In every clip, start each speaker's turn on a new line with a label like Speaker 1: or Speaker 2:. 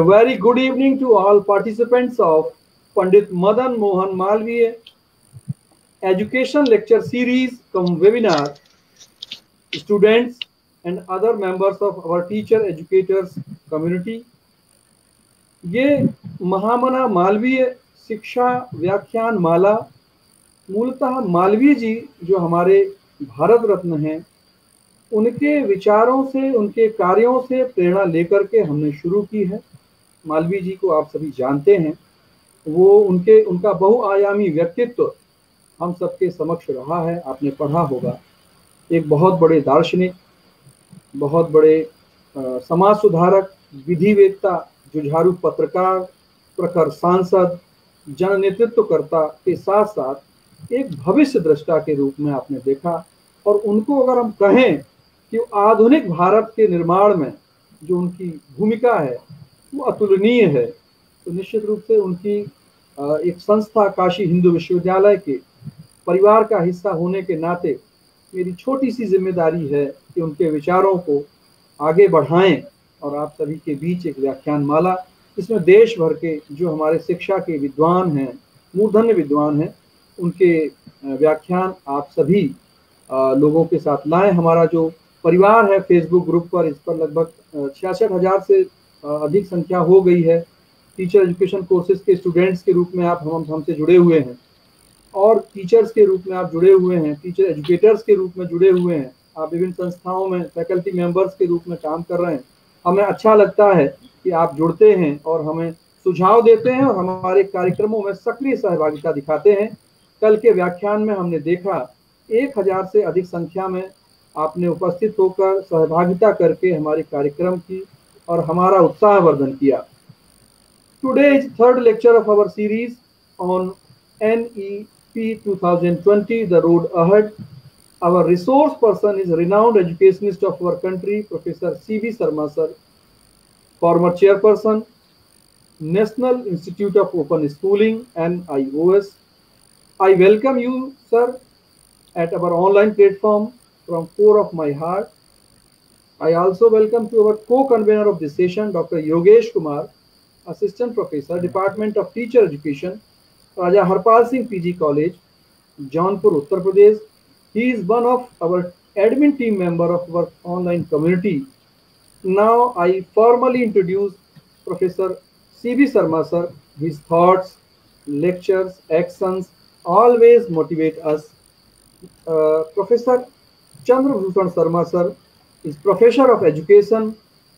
Speaker 1: A very good evening to all participants of Pandit Madan Mohan Malviya Education Lecture Series cum webinar. Students and other members of our teacher educators community. ये महामना मालवीय शिक्षा व्याख्यान माला मूलतः मालवीय जी जो हमारे भारत रत्न हैं उनके विचारों से उनके कार्यों से प्रेरणा लेकर के हमने शुरू की है मालवी जी को आप सभी जानते हैं वो उनके उनका बहुआयामी व्यक्तित्व हम सबके समक्ष रहा है आपने पढ़ा होगा एक बहुत बड़े दार्शनिक बहुत बड़े समाज सुधारक विधिवेदता जुझारू पत्रकार प्रखर सांसद जन नेतृत्वकर्ता के साथ साथ एक भविष्य दृष्टा के रूप में आपने देखा और उनको अगर हम कहें कि आधुनिक भारत के निर्माण में जो उनकी भूमिका है वो अतुलनीय है तो निश्चित रूप से उनकी एक संस्था काशी हिंदू विश्वविद्यालय के परिवार का हिस्सा होने के नाते मेरी छोटी सी जिम्मेदारी है कि उनके विचारों को आगे बढ़ाएं और आप सभी के बीच एक व्याख्यान माला इसमें देश भर के जो हमारे शिक्षा के विद्वान हैं मूर्धन्य विद्वान हैं उनके व्याख्यान आप सभी लोगों के साथ लाएं हमारा जो परिवार है फेसबुक ग्रुप पर इस पर लगभग छियासठ हज़ार से अधिक संख्या हो गई है टीचर एजुकेशन कोर्सेज के स्टूडेंट्स के रूप में आप हम हमसे जुड़े हुए हैं और टीचर्स के रूप में आप जुड़े हुए हैं टीचर एजुकेटर्स के रूप में जुड़े हुए हैं आप विभिन्न संस्थाओं में फैकल्टी मेंबर्स के रूप में काम कर रहे हैं हमें अच्छा लगता है कि आप जुड़ते हैं और हमें सुझाव देते हैं और हमारे कार्यक्रमों में सक्रिय सहभागिता दिखाते हैं कल के व्याख्यान में हमने देखा एक हजार से अधिक संख्या में आपने उपस्थित होकर सहभागिता करके हमारे कार्यक्रम की और हमारा उत्साह वर्धन किया today is third lecture of our series on N E P two thousand twenty the road ahead our resource person is renowned educationist of our country professor C V Sharma sir former chairperson national institute of open schooling N I O S I welcome you sir at our online platform from core of my heart I also welcome to our co-convener of this session, Dr. Yogesh Kumar, Assistant Professor, Department of Teacher Education, Raja Harpal Singh PG College, Jaunpur, Uttar Pradesh. He is one of our admin team member of our online community. Now I formally introduce Professor C.B. Sharma sir. His thoughts, lectures, actions always motivate us. Uh, Professor Chandra Bhushan Sharma sir is Professor of Education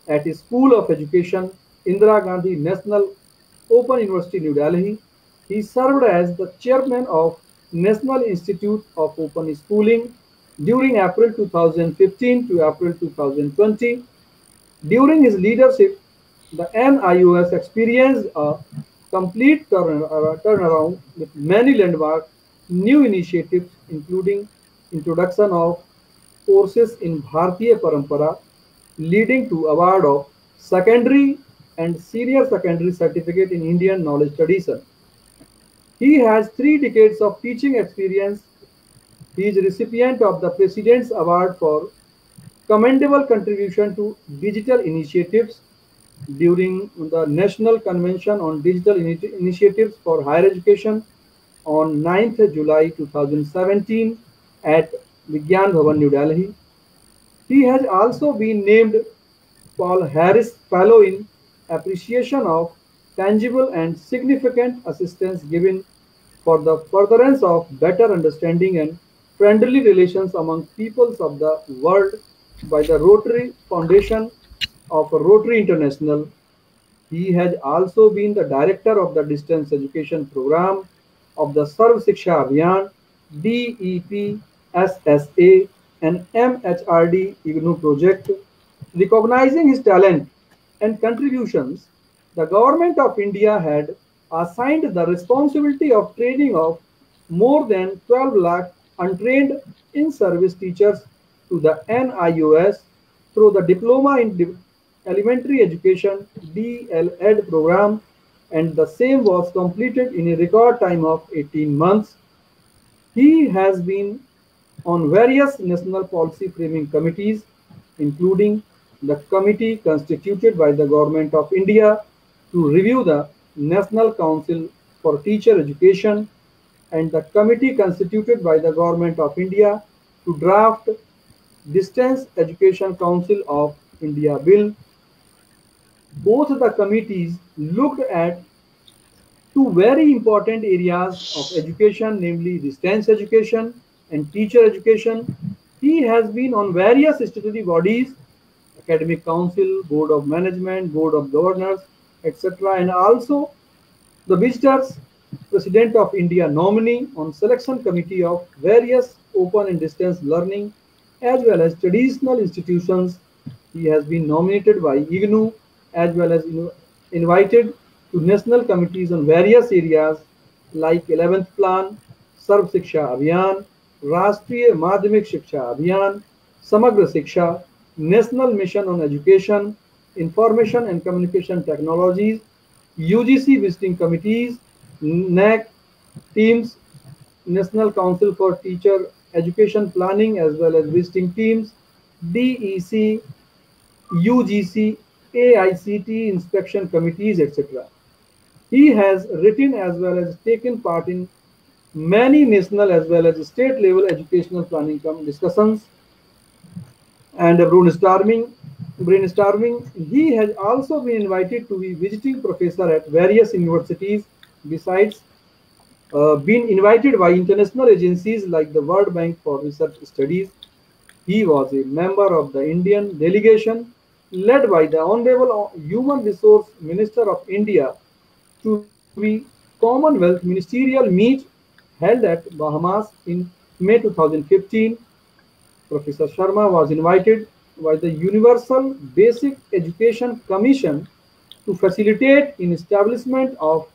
Speaker 1: at School of Education, Indira Gandhi National Open University, New Delhi. He served as the chairman of National Institute of Open Schooling during April 2015 to April 2020. During his leadership, the NIOS experienced a complete uh, turnaround with many landmark new initiatives, including introduction of courses in Bharatiya Parampara leading to award of secondary and senior secondary certificate in Indian knowledge tradition. He has three decades of teaching experience. He is recipient of the President's Award for commendable contribution to digital initiatives during the National Convention on Digital Initiatives for Higher Education on 9th July 2017 at Vigyan Bhavan, New Delhi. He has also been named Paul Harris Fellow in appreciation of tangible and significant assistance given for the furtherance of better understanding and friendly relations among peoples of the world by the Rotary Foundation of Rotary International. He has also been the director of the distance education program of the Sarv Siksha Abhiyan, DEP SSA, and MHRD IGNU project. Recognizing his talent and contributions, the government of India had assigned the responsibility of training of more than 12 lakh untrained in-service teachers to the NIOS through the Diploma in Elementary Education DLED program and the same was completed in a record time of 18 months. He has been on various national policy framing committees, including the committee constituted by the Government of India to review the National Council for Teacher Education and the committee constituted by the Government of India to draft Distance Education Council of India Bill. Both the committees looked at two very important areas of education, namely distance education and teacher education. He has been on various statutory bodies, Academic Council, Board of Management, Board of Governors, etc. And also the visitors, President of India nominee on selection committee of various open and distance learning as well as traditional institutions. He has been nominated by IGNU as well as invited to national committees on various areas like 11th Plan, Sarv Siksha Abhiyan, Rashtriya Madhyamik Shiksha अभियान समग्र शिक्षा national mission on education information and communication technologies UGC visiting committees NAAC teams national council for teacher education planning as well as visiting teams DEC UGC T inspection committees etcetera he has written as well as taken part in many national as well as state level educational planning discussions and brainstorming brainstorming he has also been invited to be visiting professor at various universities besides uh, being invited by international agencies like the world bank for research studies he was a member of the indian delegation led by the honorable human resource minister of india to the commonwealth ministerial meet held at Bahamas in May 2015. Professor Sharma was invited by the Universal Basic Education Commission to facilitate in establishment of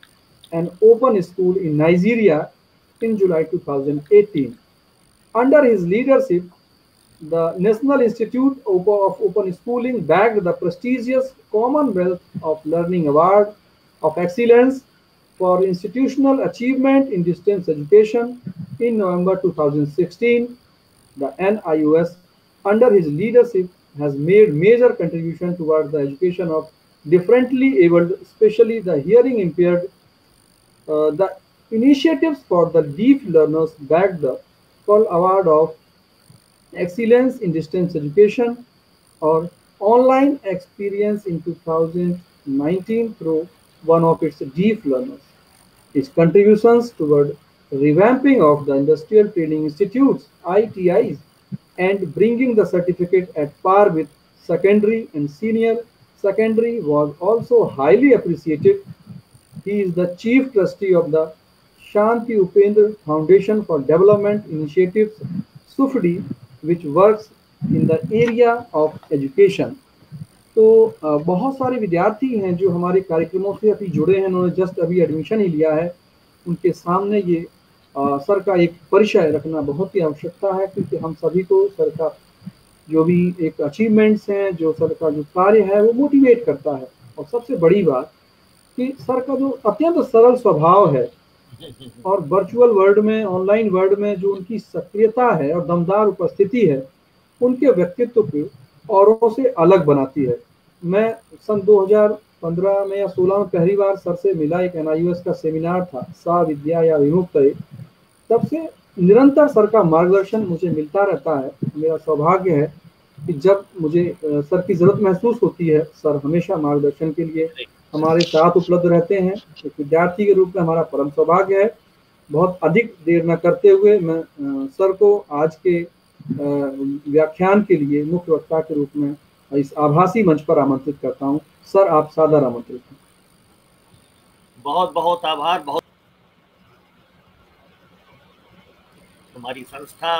Speaker 1: an open school in Nigeria in July 2018. Under his leadership, the National Institute of Open Schooling bagged the prestigious Commonwealth of Learning Award of Excellence for institutional achievement in distance education in November 2016. The NIUS, under his leadership, has made major contribution towards the education of differently abled, especially the hearing impaired. Uh, the initiatives for the deaf learners bagged the full award of excellence in distance education or online experience in 2019 through one of its deaf learners. His contributions toward revamping of the industrial training institutes, ITIs, and bringing the certificate at par with secondary and senior secondary was also highly appreciated. He is the chief trustee of the Shanti Upendra Foundation for Development Initiatives, SUFDI, which works in the area of education. तो बहुत सारे विद्यार्थी हैं जो हमारे कार्यक्रमों से अभी जुड़े हैं उन्होंने जस्ट अभी एडमिशन ही लिया है उनके सामने ये आ, सर का एक परिचय रखना बहुत ही आवश्यकता है क्योंकि हम सभी को सर का जो भी एक अचीवमेंट्स हैं जो सर का जो कार्य है वो मोटिवेट करता है और सबसे बड़ी बात कि सर का जो अत्यंत सरल स्वभाव है और वर्चुअल वर्ल्ड में ऑनलाइन वर्ल्ड में जो उनकी सक्रियता है और दमदार उपस्थिति है उनके व्यक्तित्व को औरों से अलग बनाती है मैं सन 2015 में या 16 में पहली बार सर से मिला एक एन का सेमिनार था सा विद्या या विमुक्त तब से निरंतर सर का मार्गदर्शन मुझे मिलता रहता है मेरा सौभाग्य है कि जब मुझे सर की जरूरत महसूस होती है सर हमेशा मार्गदर्शन के लिए हमारे साथ उपलब्ध रहते हैं एक विद्यार्थी के रूप में हमारा परम सौभाग्य है बहुत अधिक देर न करते हुए मैं सर को आज के व्याख्यान के लिए मुख्य वक्ता के रूप में इस आभासी मंच पर आमंत्रित करता हूँ सर आप सादर आमंत्रित हैं
Speaker 2: बहुत बहुत आभार बहुत हमारी संस्था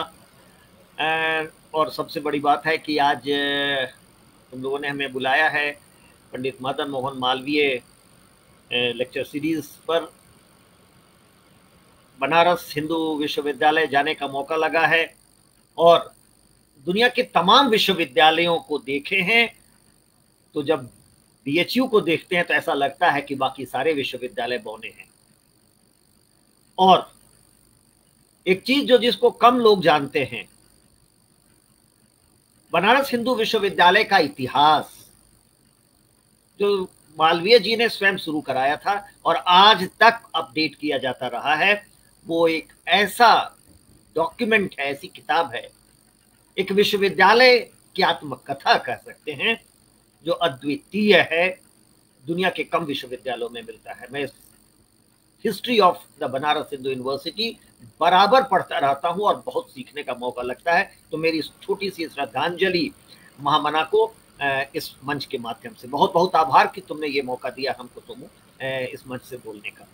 Speaker 2: और सबसे बड़ी बात है कि आज तुम लोगों ने हमें बुलाया है पंडित मदन मोहन मालवीय लेक्चर सीरीज पर बनारस हिंदू विश्वविद्यालय जाने का मौका लगा है और दुनिया के तमाम विश्वविद्यालयों को देखे हैं तो जब बीएचयू को देखते हैं तो ऐसा लगता है कि बाकी सारे विश्वविद्यालय बौने हैं और एक चीज जो जिसको कम लोग जानते हैं बनारस हिंदू विश्वविद्यालय का इतिहास जो मालवीय जी ने स्वयं शुरू कराया था और आज तक अपडेट किया जाता रहा है वो एक ऐसा डॉक्यूमेंट है ऐसी किताब है एक विश्वविद्यालय की आत्मकथा कह सकते हैं जो अद्वितीय है दुनिया के कम विश्वविद्यालयों में मिलता है मैं history of the Banaras Hindu University बराबर पढ़ता रहता हूँ और बहुत सीखने का मौका लगता है तो मेरी छोटी सी श्रद्धांजलि महामना को इस मंच के माध्यम से बहुत बहुत आभार कि तुमने ये मौका दिया हमको तुम इस मंच से बोलने का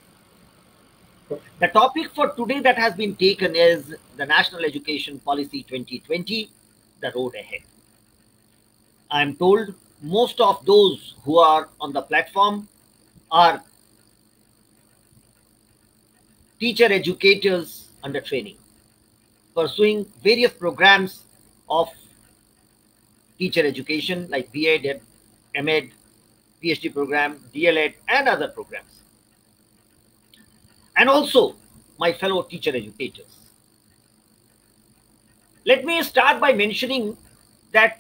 Speaker 2: The topic for today that has been taken is the National Education Policy 2020, the road ahead. I am told most of those who are on the platform are teacher educators under training, pursuing various programs of teacher education like B.Ed, M.Ed, PhD program, DLED, and other programs and also my fellow teacher educators. Let me start by mentioning that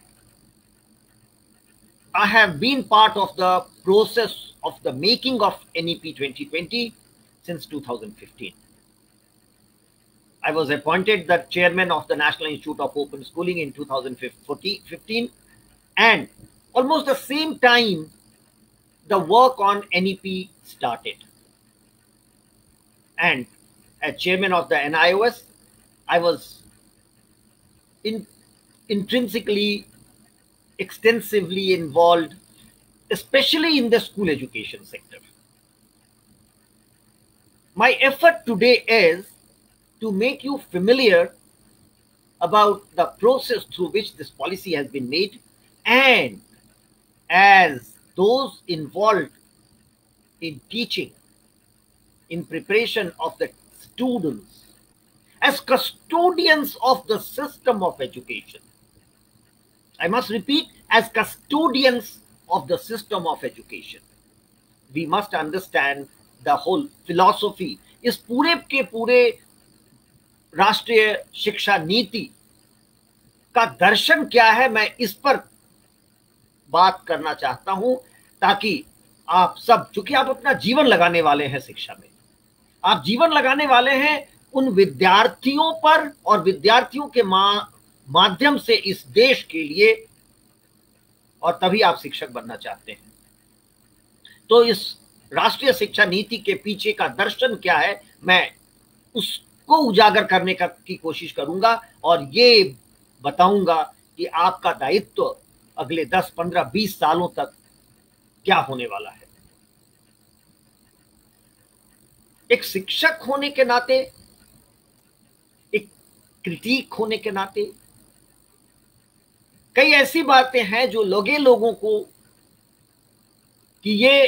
Speaker 2: I have been part of the process of the making of NEP 2020 since 2015. I was appointed the chairman of the National Institute of Open Schooling in 2015 and almost the same time the work on NEP started and as chairman of the NIOS, I was in, intrinsically, extensively involved, especially in the school education sector. My effort today is to make you familiar about the process through which this policy has been made and as those involved in teaching in preparation of the students as custodians of the system of education. I must repeat, as custodians of the system of education. We must understand the whole philosophy. Is pure ke pure rashtriya shiksha niti ka darshan kya hai? Main is par बात करना चाहता हूं ताकि आप सब चूंकि आप अपना जीवन लगाने वाले हैं शिक्षा में आप जीवन लगाने वाले हैं उन विद्यार्थियों पर और विद्यार्थियों के मा, माध्यम से इस देश के लिए और तभी आप शिक्षक बनना चाहते हैं तो इस राष्ट्रीय शिक्षा नीति के पीछे का दर्शन क्या है मैं उसको उजागर करने का की कोशिश करूंगा और ये बताऊंगा कि आपका दायित्व अगले 10, 15, 20 सालों तक क्या होने वाला है एक शिक्षक होने के नाते एक क्रिटिक होने के नाते कई ऐसी बातें हैं जो लगे लोगों को कि ये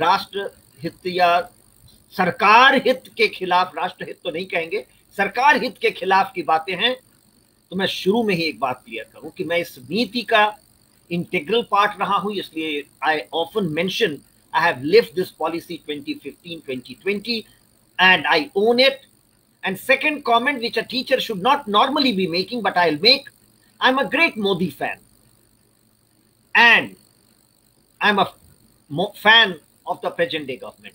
Speaker 2: राष्ट्र हित या सरकार हित के खिलाफ राष्ट्र हित तो नहीं कहेंगे सरकार हित के खिलाफ की बातें हैं तो मैं शुरू में ही एक बात क्लियर करूं कि मैं इस नीति का इंटेग्रल पार्ट रहा हूं इसलिए I often mention I have left this policy 2015, 2020, and I own it. And second comment, which a teacher should not normally be making, but I'll make I'm a great Modi fan. And I'm a fan of the present day government.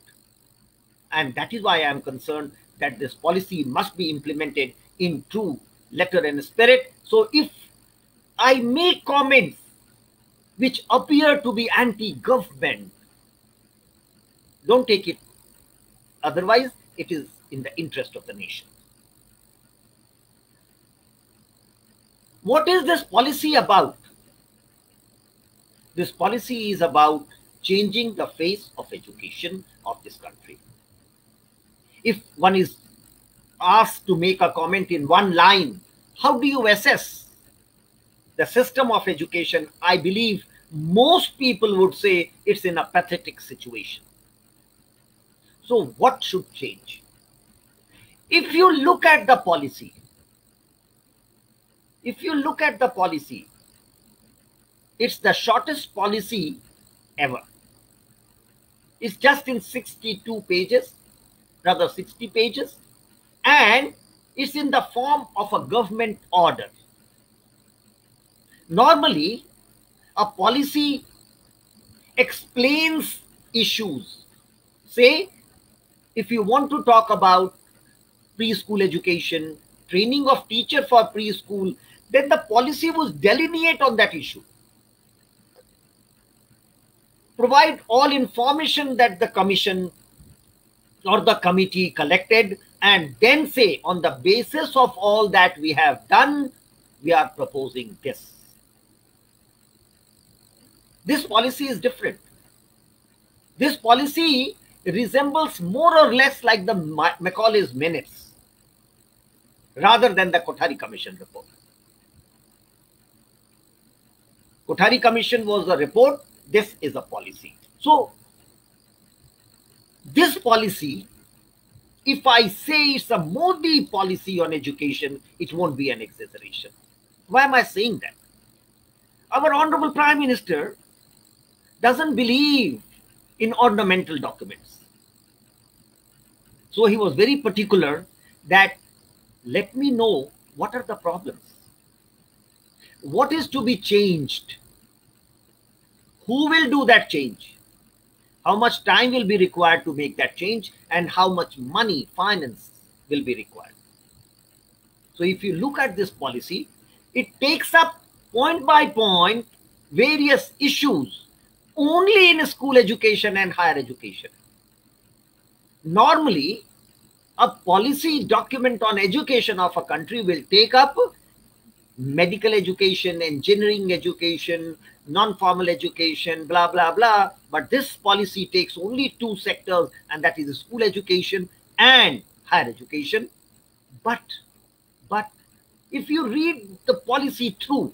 Speaker 2: And that is why I am concerned that this policy must be implemented in true letter and spirit. So if I make comments which appear to be anti government, don't take it. Otherwise, it is in the interest of the nation. What is this policy about? This policy is about changing the face of education of this country. If one is asked to make a comment in one line, how do you assess the system of education? I believe most people would say it's in a pathetic situation. So what should change? If you look at the policy, if you look at the policy, it's the shortest policy ever. It's just in 62 pages, rather 60 pages, and it's in the form of a government order. Normally, a policy explains issues. Say, if you want to talk about preschool education, training of teacher for preschool, then the policy would delineate on that issue. Provide all information that the commission or the committee collected and then say on the basis of all that we have done, we are proposing this. This policy is different. This policy resembles more or less like the Macaulay's minutes rather than the Kothari Commission report. Kothari Commission was a report, this is a policy. So, this policy, if I say it's a Modi policy on education, it won't be an exaggeration. Why am I saying that? Our Honorable Prime Minister doesn't believe in ornamental documents. So he was very particular that let me know what are the problems. What is to be changed? Who will do that change? How much time will be required to make that change and how much money, finance will be required. So if you look at this policy, it takes up point by point various issues only in school education and higher education. Normally, a policy document on education of a country will take up medical education, engineering education, non-formal education, blah, blah, blah. But this policy takes only two sectors, and that is school education and higher education. But, but if you read the policy through,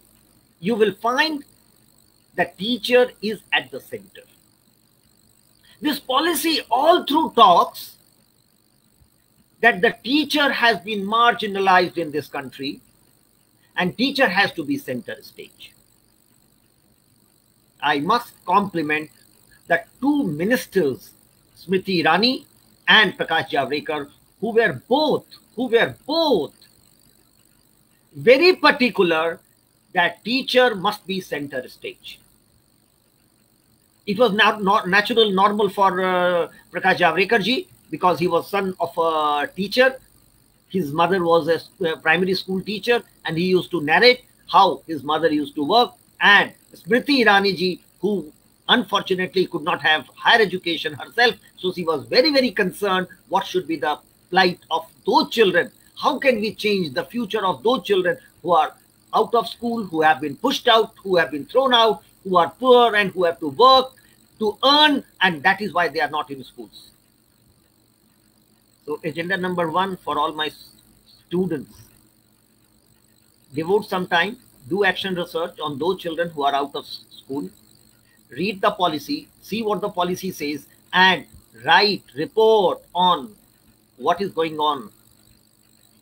Speaker 2: you will find the teacher is at the center. This policy all through talks that the teacher has been marginalized in this country and teacher has to be center stage. I must compliment the two ministers, Smriti Rani and Prakash Javrekar, who were both, who were both very particular that teacher must be center stage it was not, not natural, normal for uh, Prakash Javrekar ji because he was son of a teacher. His mother was a primary school teacher, and he used to narrate how his mother used to work. And Smriti Irani ji, who unfortunately could not have higher education herself, so she was very very concerned. What should be the plight of those children? How can we change the future of those children who are out of school, who have been pushed out, who have been thrown out, who are poor and who have to work to earn, and that is why they are not in schools. So, agenda number one for all my students devote some time, do action research on those children who are out of school, read the policy, see what the policy says, and write, report on what is going on.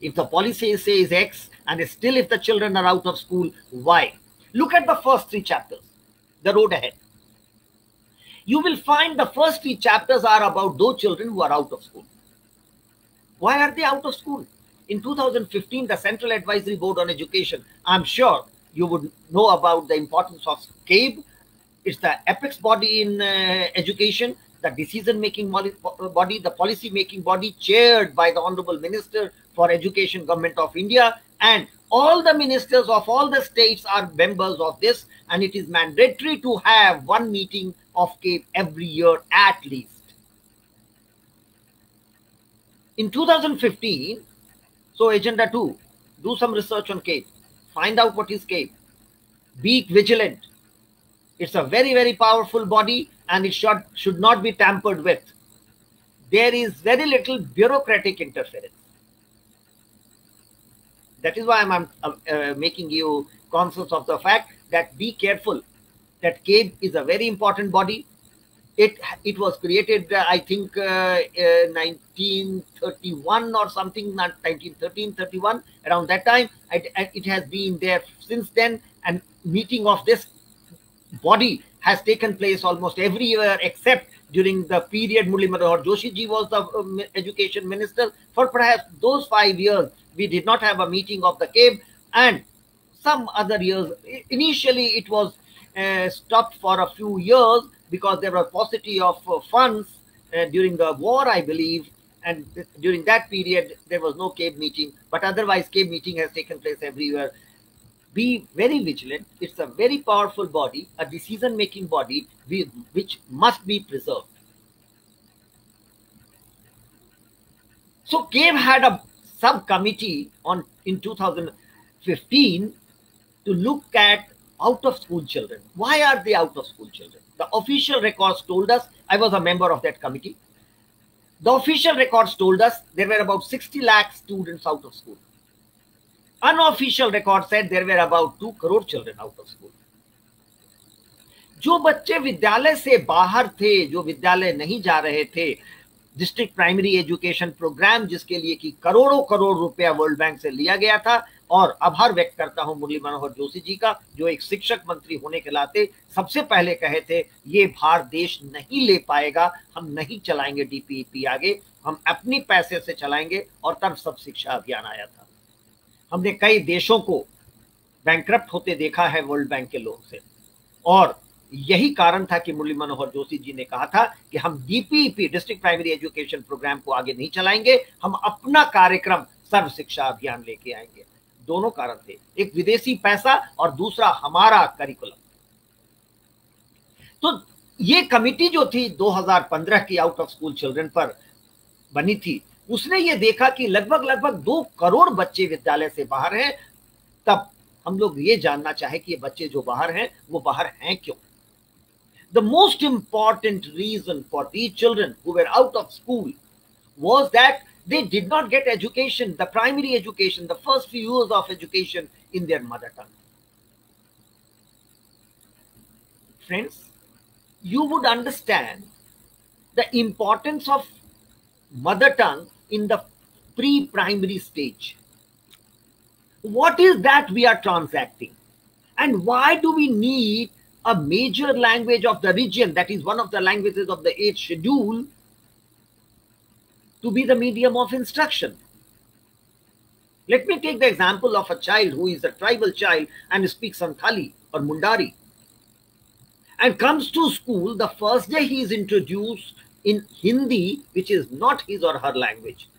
Speaker 2: If the policy says X, and still if the children are out of school, why? Look at the first three chapters the road ahead. You will find the first three chapters are about those children who are out of school. Why are they out of school? In 2015, the Central Advisory Board on Education, I'm sure you would know about the importance of CABE. It's the apex body in uh, education, the decision-making body, the policy-making body chaired by the Honorable Minister for Education, Government of India, and all the ministers of all the states are members of this and it is mandatory to have one meeting of CAPE every year at least. In 2015, so agenda two, do some research on CAPE, find out what is CAPE, be vigilant. It's a very, very powerful body and it should, should not be tampered with. There is very little bureaucratic interference. That is why I'm, I'm uh, making you conscious of the fact that be careful that cave is a very important body it it was created uh, i think uh, uh, 1931 or something not 1913 31 around that time it, uh, it has been there since then and meeting of this body has taken place almost every year except during the period Murli Manohar Joshi ji was the um, education minister for perhaps those 5 years we did not have a meeting of the cave and some other years. Initially, it was uh, stopped for a few years because there were paucity of uh, funds uh, during the war, I believe. And th during that period, there was no cave meeting. But otherwise, cave meeting has taken place everywhere. Be very vigilant. It's a very powerful body, a decision-making body, which must be preserved. So, cave had a subcommittee on in 2015 to look at out of school children. Why are they out of school children? The official records told us, I was a member of that committee. The official records told us there were about 60 lakh students out of school. Unofficial records said there were about 2 crore children out of school. जो बच्चे विद्यालय से बाहर थे जो विद्यालय नहीं जा रहे थे डिस्ट्रिक्ट प्राइमरी एजुकेशन प्रोग्राम जिसके लिए कि करोड़ों करोड़ रुपया वर्ल्ड बैंक से लिया गया था और आभार व्यक्त करता हूं मुरली मनोहर जोशी जी का जो एक शिक्षक मंत्री होने के नाते सबसे पहले कहे थे ये भार देश नहीं ले पाएगा हम नहीं चलाएंगे डीपीपी e आगे हम अपनी पैसे से चलाएंगे और तब सब शिक्षा अभियान आया था हमने कई देशों को बैंक होते देखा है वर्ल्ड बैंक के लोन से और यही कारण था कि मुरली मनोहर जोशी जी ने कहा था कि हम DPP district primary education programme को आगे नहीं चलाएंगे हम अपना कार्यक्रम सर्व शिक्षा अभियान लेके आएंगे दोनों कारण थे एक विदेशी पैसा और दूसरा हमारा करिकुलम तो ये कमिटी जो थी 2015 की आउट ऑफ स्कूल चिल्ड्रन पर बनी थी उसने ये देखा कि लगभग लगभग दो करोड़ बच्चे विद्यालय से बाहर हैं तब हम लोग ये जानना चाहे कि ये बच्चे जो बाहर हैं वो बाहर हैं क्यों the most important reason for the children were out of school was that They did not get education, the primary education, the first few years of education in their mother tongue. Friends, you would understand the importance of mother tongue in the pre primary stage. What is that we are transacting? And why do we need a major language of the region that is one of the languages of the eighth schedule to be the medium of instruction. Let me take the example of a child who is a tribal child and speaks Santhali or Mundari and comes to school the first day he is introduced in Hindi, which is not his or her language.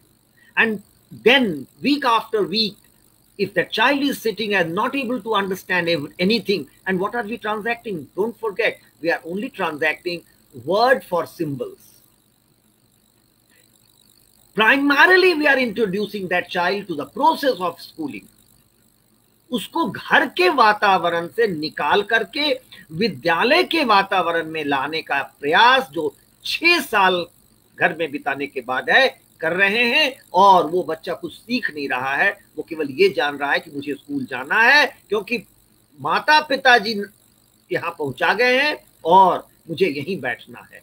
Speaker 2: And then, week after week, if the child is sitting and not able to understand anything, and what are we transacting? Don't forget, we are only transacting word for symbols primarily we are introducing that child to the process of schooling उसको घर के वातावरण से निकाल करके विद्यालय के वातावरण में लाने का प्रयास जो छह साल घर में बिताने के बाद है कर रहे हैं और वो बच्चा कुछ सीख नहीं रहा है वो केवल ये जान रहा है कि मुझे स्कूल जाना है क्योंकि माता पिताजी यहाँ पहुंचा गए हैं और मुझे यहीं बैठना है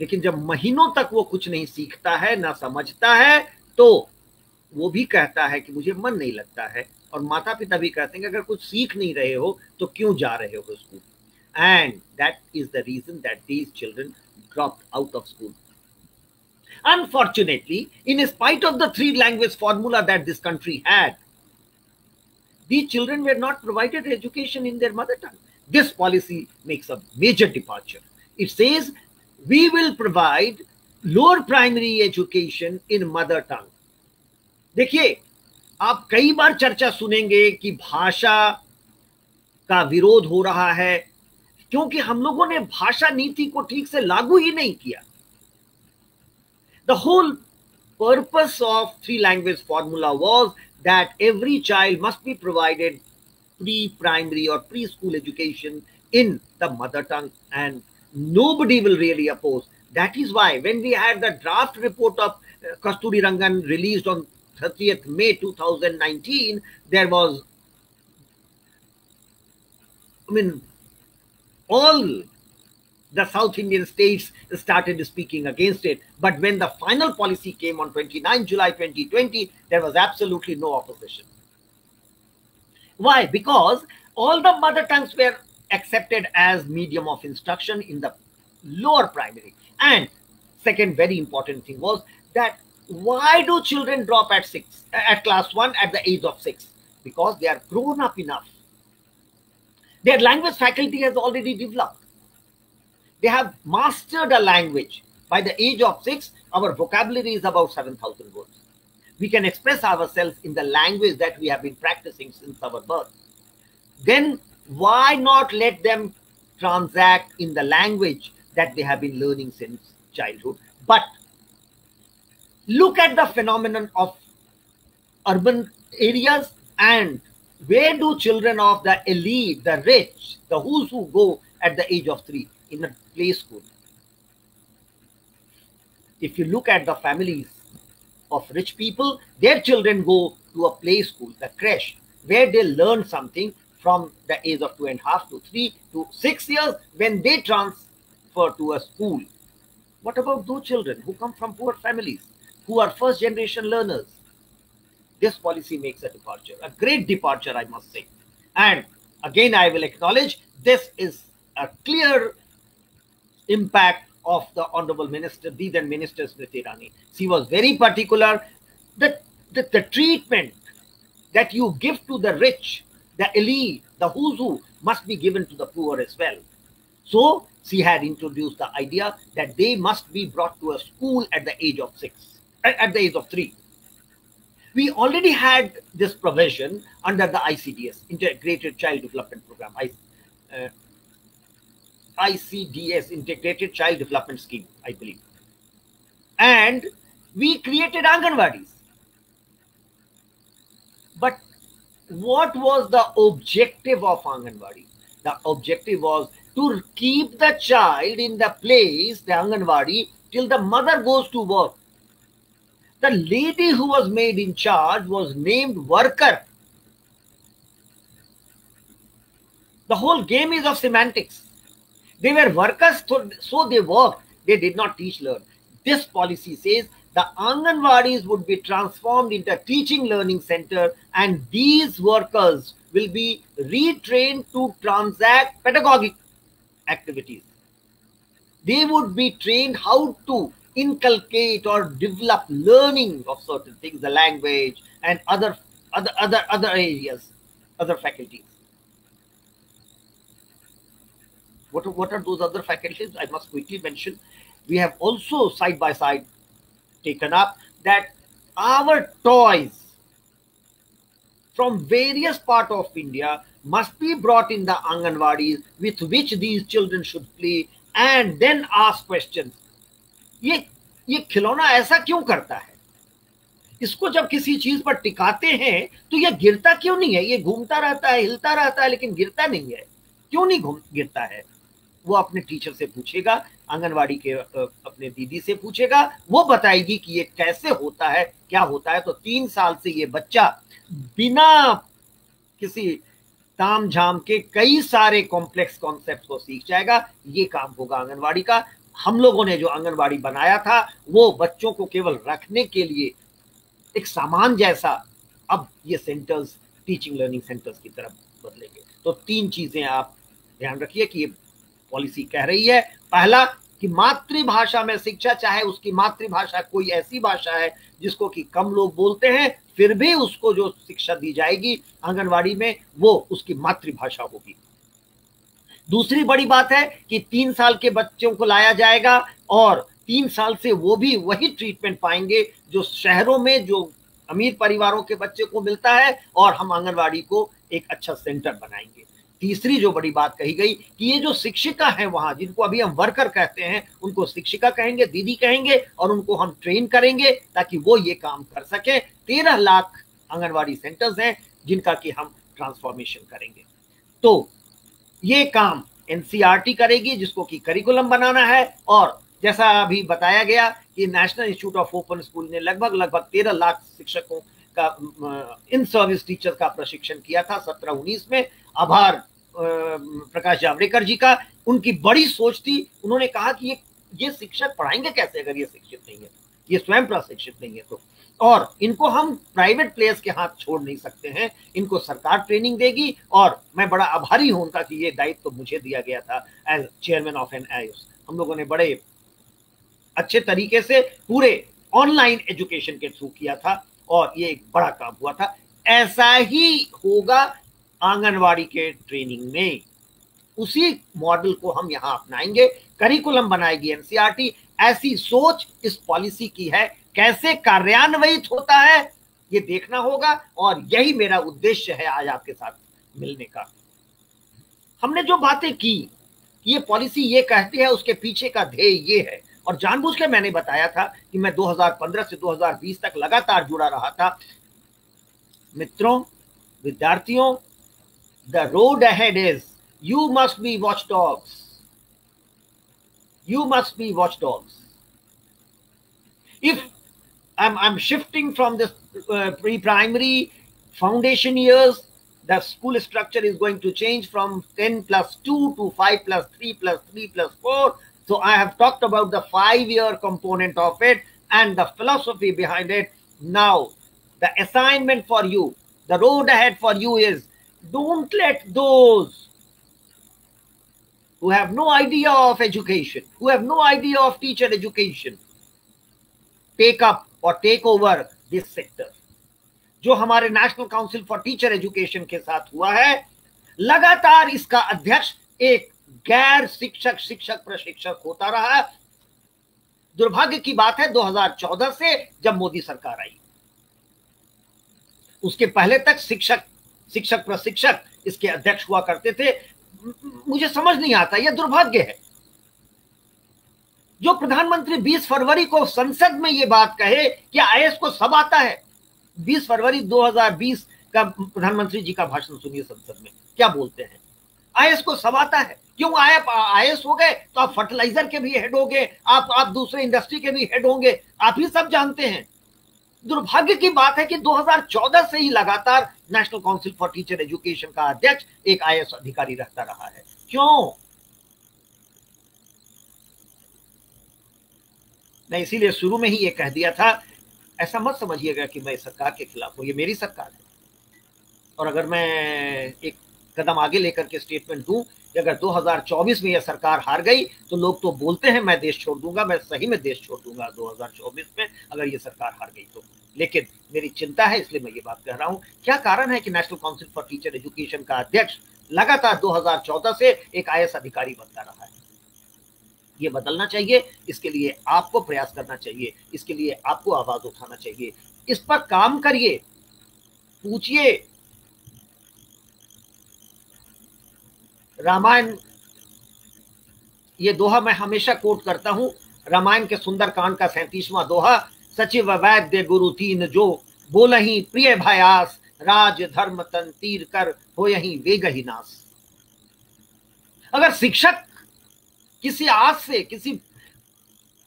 Speaker 2: लेकिन जब महीनों तक वो कुछ नहीं सीखता है ना समझता है तो वो भी कहता है कि मुझे मन नहीं लगता है और माता पिता भी कहते हैं कि अगर कुछ सीख नहीं रहे हो तो क्यों जा रहे हो school and that is the reason that these children drop out of school unfortunately in spite of the three language formula that this country had the children were not provided education in their mother tongue this policy makes a major departure it says we will provide lower primary education in mother tongue देखिए आप कई बार चर्चा सुनेंगे कि भाषा का विरोध हो रहा है क्योंकि हम लोगों ने भाषा नीति को ठीक से लागू ही नहीं किया the whole purpose of three language formula was that every child must be provided pre primary और pre school education in the mother tongue and nobody will really oppose. That is why when we had the draft report of uh, Kasturi Rangan released on 30th May 2019, there was, I mean, all the South Indian states started speaking against it. But when the final policy came on 29 July 2020, there was absolutely no opposition. Why? Because all the mother tongues were accepted as medium of instruction in the lower primary. And second very important thing was that why do children drop at six at class one at the age of six? Because they are grown up enough. Their language faculty has already developed. They have mastered a language. By the age of six, our vocabulary is about 7,000 words. We can express ourselves in the language that we have been practicing since our birth. Then why not let them transact in the language that they have been learning since childhood? But look at the phenomenon of urban areas and where do children of the elite, the rich, the who's who go at the age of three in a play school? If you look at the families of rich people, their children go to a play school, the creche, where they learn something from the age of two and a half to three to six years when they transfer to a school. What about those children who come from poor families, who are first generation learners? This policy makes a departure, a great departure, I must say. And again, I will acknowledge this is a clear impact of the Honorable Minister, the then Minister Smriti Rani. She was very particular that that the treatment that you give to the rich the elite, the who's who must be given to the poor as well. So she had introduced the idea that they must be brought to a school at the age of six, at the age of three. We already had this provision under the ICDS, Integrated Child Development Program, I, uh, ICDS, Integrated Child Development Scheme, I believe. And we created Anganwadis. But what was the objective of Anganwadi? The objective was to keep the child in the place, the Anganwadi, till the mother goes to work. The lady who was made in charge was named worker. The whole game is of semantics. They were workers, so they worked. They did not teach learn. This policy says the Anganwadis would be transformed into a teaching learning center and these workers will be retrained to transact pedagogic activities. They would be trained how to inculcate or develop learning of certain things, the language and other other other other areas, other faculties. What, what are those other faculties? I must quickly mention. We have also side by side taken up that our toys from various part of India must be brought in the Anganwadis with which these children should play and then ask questions. ye ye khilona aisa kyon karta hai इसको जब किसी चीज पर टिकाते हैं तो ये गिरता क्यों नहीं है ये घूमता रहता है हिलता रहता है लेकिन गिरता नहीं है क्यों नहीं घूम गिरता है वो अपने टीचर से पूछेगा आंगनवाड़ी के अपने दीदी से पूछेगा वो बताएगी कि ये कैसे होता है क्या होता है तो तीन साल से ये बच्चा बिना किसी ताम झाम के कई सारे कॉम्प्लेक्स कॉन्सेप्ट को सीख जाएगा ये काम होगा आंगनवाड़ी का हम लोगों ने जो आंगनबाड़ी बनाया था वो बच्चों को केवल रखने के लिए एक सामान जैसा अब ये सेंटर्स टीचिंग लर्निंग सेंटर्स की तरफ बदलेंगे तो तीन चीजें आप ध्यान रखिए कि ये पॉलिसी कह रही है पहला कि मातृभाषा में शिक्षा चाहे उसकी मातृभाषा कोई ऐसी भाषा है जिसको कि कम लोग बोलते हैं फिर भी उसको जो शिक्षा दी जाएगी आंगनवाड़ी में वो उसकी मातृभाषा होगी दूसरी बड़ी बात है कि तीन साल के बच्चों को लाया जाएगा और तीन साल से वो भी वही ट्रीटमेंट पाएंगे जो शहरों में जो अमीर परिवारों के बच्चे को मिलता है और हम आंगनवाड़ी को एक अच्छा सेंटर बनाएंगे तीसरी जो बड़ी बात कही गई कि ये जो शिक्षिका है वहां जिनको अभी हम वर्कर कहते हैं उनको शिक्षिका कहेंगे दीदी कहेंगे और उनको हम ट्रेन करेंगे ताकि वो ये काम कर सके तेरह लाख आंगनबाड़ी सेंटर्स हैं जिनका कि हम ट्रांसफॉर्मेशन करेंगे तो ये काम एनसीआरटी e करेगी जिसको कि करिकुलम बनाना है और जैसा अभी बताया गया कि national institute of open school ने लगभग लगभग तेरह लाख शिक्षकों का इन सर्विस टीचर का प्रशिक्षण किया था सत्रह उन्नीस में आभार प्रकाश जावड़ेकर जी का उनकी बड़ी सोच थी उन्होंने कहा कि ये ये शिक्षक पढ़ाएंगे कैसे अगर ये शिक्षित नहीं है ये स्वयं प्रशिक्षित नहीं है तो और इनको हम प्राइवेट प्लेयर्स के हाथ छोड़ नहीं सकते हैं इनको सरकार ट्रेनिंग देगी और मैं बड़ा आभारी हूं उनका कि ये दायित्व तो मुझे दिया गया था as chairman of N Ayush हम लोगों ने बड़े अच्छे तरीके से पूरे ऑनलाइन एजुकेशन के थ्रू किया था और ये एक बड़ा काम हुआ था ऐसा ही होगा आंगनवाड़ी के ट्रेनिंग में उसी मॉडल को हम यहां अपनाएंगे करिकुलम बनाएगी एनसीआरटी ऐसी सोच इस पॉलिसी की है कैसे कार्यान्वित होता है ये देखना होगा और यही मेरा उद्देश्य है आज आपके साथ मिलने का हमने जो बातें की ये पॉलिसी ये कहती है उसके पीछे का ध्येय ये है और जानबूझ के मैंने बताया था कि मैं 2015 से 2020 तक लगातार जुड़ा रहा था मित्रों विद्यार्थियों The road ahead is you must be watchdogs. You must be watchdogs. If I'm, I'm shifting from this uh, pre primary foundation years, the school structure is going to change from 10 plus 2 to 5 plus 3 plus 3 plus 4. So I have talked about the five year component of it and the philosophy behind it. Now, the assignment for you, the road ahead for you is Don't let those who have no idea of education, who have no idea of teacher education, take up or take over this sector. जो हमारे national council for teacher education के साथ हुआ है लगातार इसका अध्यक्ष एक गैर शिक्षक शिक्षक प्रशिक्षक होता रहा दुर्भाग्य की बात है 2014 से जब मोदी सरकार आई उसके पहले तक शिक्षक शिक्षक प्रशिक्षक इसके अध्यक्ष हुआ करते थे मुझे समझ नहीं आता यह दुर्भाग्य है जो प्रधानमंत्री 20 फरवरी को संसद में यह बात कहे कि आईएस को सब आता है 20 फरवरी 2020 का प्रधानमंत्री जी का भाषण सुनिए संसद में क्या बोलते हैं आईएस को सब आता है क्यों आप आईएस हो गए तो आप फर्टिलाइजर के भी हेड हो गए आप आप दूसरे इंडस्ट्री के भी हेड होंगे आप ही सब जानते हैं दुर्भाग्य की बात है कि 2014 से ही लगातार national council for teacher education का अध्यक्ष एक आई अधिकारी रहता रहा है क्यों मैं इसीलिए शुरू में ही ये कह दिया था ऐसा मत समझिएगा कि मैं सरकार के खिलाफ हूं ये मेरी सरकार है और अगर मैं एक कदम आगे लेकर के स्टेटमेंट दूं अगर 2024 में यह सरकार हार गई तो लोग तो बोलते हैं मैं देश छोड़ दूंगा मैं सही में देश छोड़ दूंगा 2024 में अगर यह सरकार हार गई तो लेकिन मेरी चिंता है इसलिए मैं ये बात कह रहा हूँ क्या कारण है कि national council for teacher education का अध्यक्ष लगातार 2014 से एक आई अधिकारी बनता रहा है ये बदलना चाहिए इसके लिए आपको प्रयास करना चाहिए इसके लिए आपको आवाज उठाना चाहिए इस पर काम करिए पूछिए रामायण ये दोहा मैं हमेशा कोट करता हूँ रामायण के सुंदर कांड का सैतीसवा दोहा सचिव वैद्य गुरु तीन जो बोल ही प्रिय भयास राज धर्म तन तीर कर हो यही वेग ही नास अगर शिक्षक किसी आस से किसी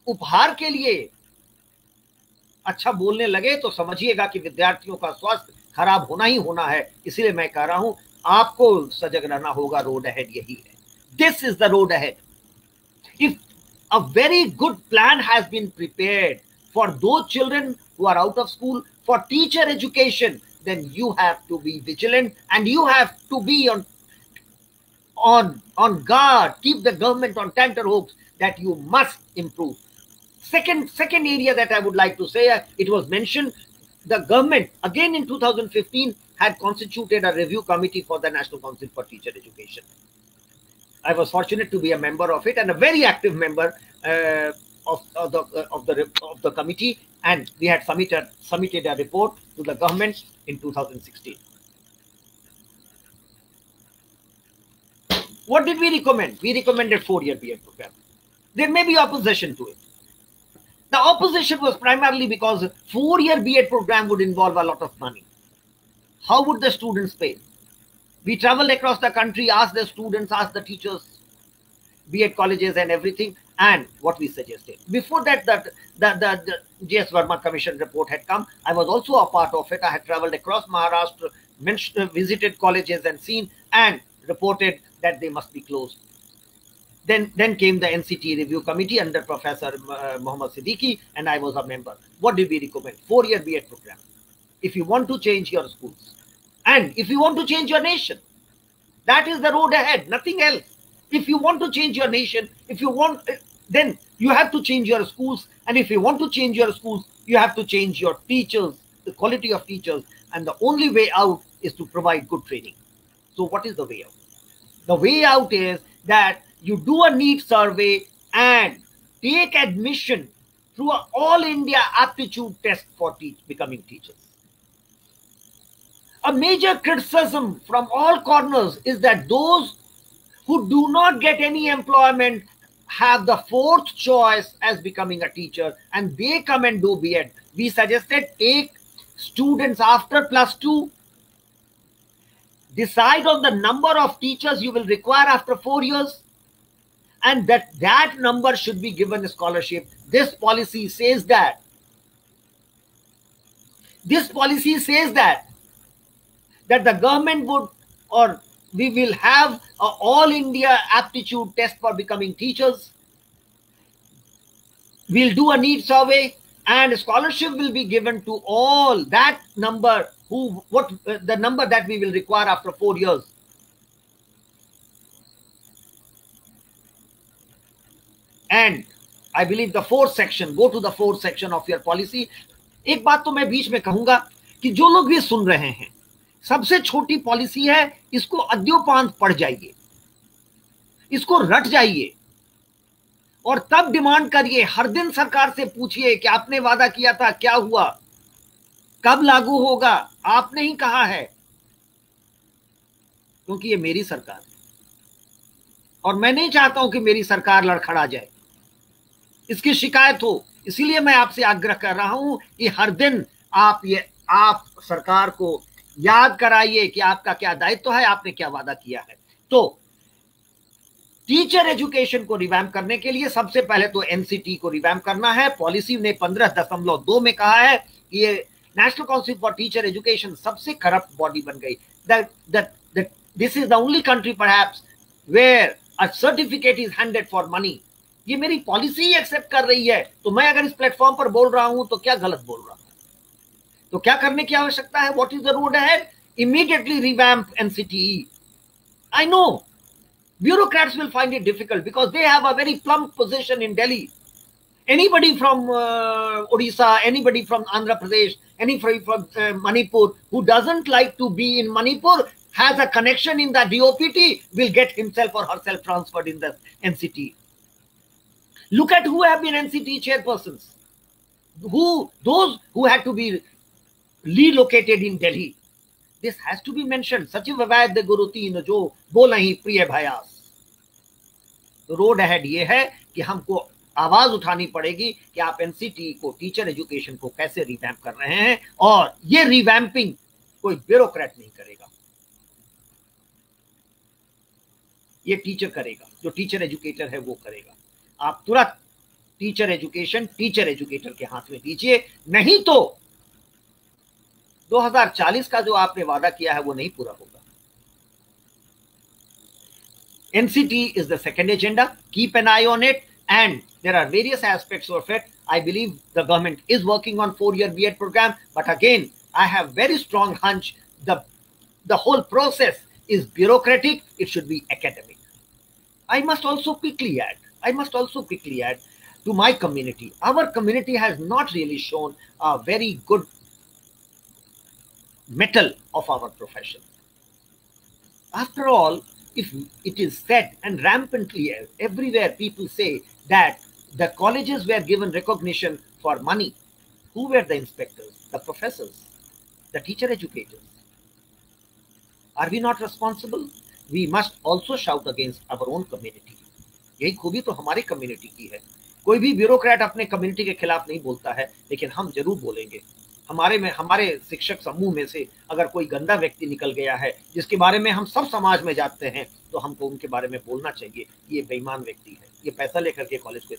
Speaker 2: उपहार के लिए अच्छा बोलने लगे तो समझिएगा कि विद्यार्थियों का स्वास्थ्य खराब होना ही होना है इसलिए मैं कह रहा हूं आपको सजग रहना होगा road ahead यही है this is the road ahead if a very good plan has been prepared for दो children who are out of school for teacher education then you have to be vigilant and you have to be on on on guard keep the government on tenterhooks that you must improve second second area that i would like to say uh, it was mentioned the government again in 2015 had constituted a review committee for the National Council for Teacher Education. I was fortunate to be a member of it and a very active member uh, of, of, the uh, of the of the committee, and we had submitted submitted a report to the government in 2016. What did we recommend? We recommended four-year BA program. There may be opposition to it. The opposition was primarily because four-year BA program would involve a lot of money. How would the students pay? We traveled across the country, asked the students, asked the teachers, be at colleges and everything, and what we suggested. Before that, that the, the, the J.S. Verma Commission report had come. I was also a part of it. I had traveled across Maharashtra, uh, visited colleges and seen, and reported that they must be closed. Then, then came the NCT Review Committee under Professor uh, Muhammad Siddiqui, and I was a member. What did we recommend? Four-year B.Ed program if you want to change your schools and if you want to change your nation. That is the road ahead, nothing else. If you want to change your nation, if you want, eh, then you have to change your schools. And if you want to change your schools, you have to change your teachers, the quality of teachers. And the only way out is to provide good training. So, what is the way out? The way out is that you do a need survey and take admission through an all India aptitude test for teach, becoming teachers a major criticism from all corners is that those who do not get any employment have the fourth choice as becoming a teacher and they come and do B.Ed. We suggested take students after plus two, decide on the number of teachers you will require after four years and that that number should be given a scholarship. This policy says that. This policy says that that the government would or we will have a all India aptitude test for becoming teachers. We'll do a need survey and scholarship will be given to all that number who what uh, the number that we will require after four years. And I believe the fourth section, go to the fourth section of your policy. एक बात तो मैं बीच में कहूंगा कि जो लोग ये सुन रहे सबसे छोटी पॉलिसी है इसको अद्योपांत पड़ जाइए इसको रट जाइए और तब डिमांड करिए हर दिन सरकार से पूछिए कि आपने वादा किया था क्या हुआ कब लागू होगा आपने ही कहा है क्योंकि ये मेरी सरकार है और मैं नहीं चाहता हूं कि मेरी सरकार लड़खड़ा जाए इसकी शिकायत हो इसीलिए मैं आपसे आग्रह कर रहा हूं कि हर दिन आप ये आप सरकार को याद कराइए कि आपका क्या दायित्व तो है आपने क्या वादा किया है तो टीचर एजुकेशन को रिवैम करने के लिए सबसे पहले तो एनसीटी को रिवैम करना है पॉलिसी ने पंद्रह दशमलव दो में कहा है कि ये national council for teacher education सबसे करप्ट बॉडी बन गई this is the only country पर where a certificate is handed for money ये मेरी पॉलिसी ही एक्सेप्ट कर रही है तो मैं अगर इस प्लेटफॉर्म पर बोल रहा हूं तो क्या गलत बोल रहा हूं तो क्या करने की आवश्यकता है what is the road ahead immediately revamp NCTE I know bureaucrats will find it difficult because they have a very plump position in Delhi. Anybody from uh, Odisha, anybody from Andhra Pradesh, anybody from uh, Manipur who doesn't like to be in Manipur has a connection in the DOPT will get himself or herself transferred in the NCT. Look at who have been NCT chairpersons. Who those who had to be relocated in Delhi. This has to be mentioned. Sachiv Vavayad Gurutin, jo bola hi priya bhayas. The road ahead ये है कि हमको आवाज उठानी पड़ेगी कि आप NCTE को टीचर एजुकेशन को कैसे रिवैम्प कर रहे हैं और ये रिवैम्पिंग कोई ब्यूरोक्रेट नहीं करेगा ये टीचर करेगा जो टीचर एजुकेटर है वो करेगा आप तुरंत टीचर एजुकेशन टीचर एजुकेटर के हाथ में दीजिए नहीं तो 2040 का जो आपने वादा किया है वो नहीं पूरा होगा NCT is the second agenda keep an eye on it and there are various aspect of it I believe the government is working on four year B Ed programme but again I have very strong hunch the whole process is bureaucratic it should be academic I must also quickly add I must also quickly add to my community our community has not really shown a very good metal of our profession. After all, if it is said and rampantly everywhere people say that the colleges were given recognition for money, who were the inspectors, the professors, the teacher educators? Are we not responsible? We must also shout against our own community. यही खूबी तो हमारी community की है कोई भी bureaucrat अपने community के खिलाफ नहीं बोलता है लेकिन हम जरूर बोलेंगे हमारे में हमारे शिक्षक समूह में से अगर कोई गंदा व्यक्ति निकल गया है जिसके बारे में हम सब समाज में जाते हैं तो हमको उनके बारे में बोलना चाहिए ये बेईमान व्यक्ति है ये पैसा लेकर के कॉलेज को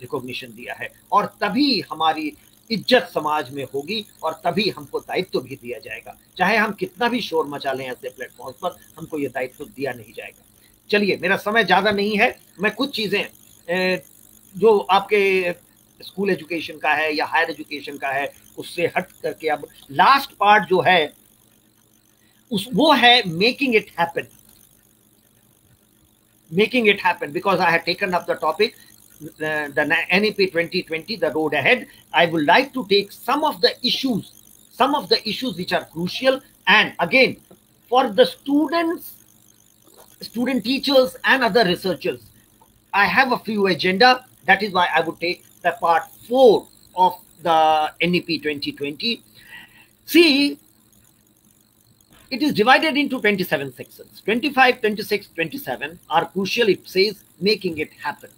Speaker 2: रिकॉग्निशन दिया है और तभी हमारी इज्जत समाज में होगी और तभी हमको दायित्व तो भी दिया जाएगा चाहे हम कितना भी शोर मचा लें ऐसे प्लेटफॉर्म पर हमको ये दायित्व तो दिया नहीं जाएगा चलिए मेरा समय ज़्यादा नहीं है मैं कुछ चीज़ें जो आपके स्कूल एजुकेशन का है या हायर एजुकेशन का है उससे हट करके अब लास्ट पार्ट जो है उस वो है making it happen making it happen because I have taken up the topic the N E P twenty twenty the road ahead I would like to take some of the issues some of the issues which are crucial and again for the student student teachers and other researchers I have a few agenda that is why I would take the part 4 of the NEP 2020. See, it is divided into 27 sections. 25, 26, 27 are crucial, it says, making it happen.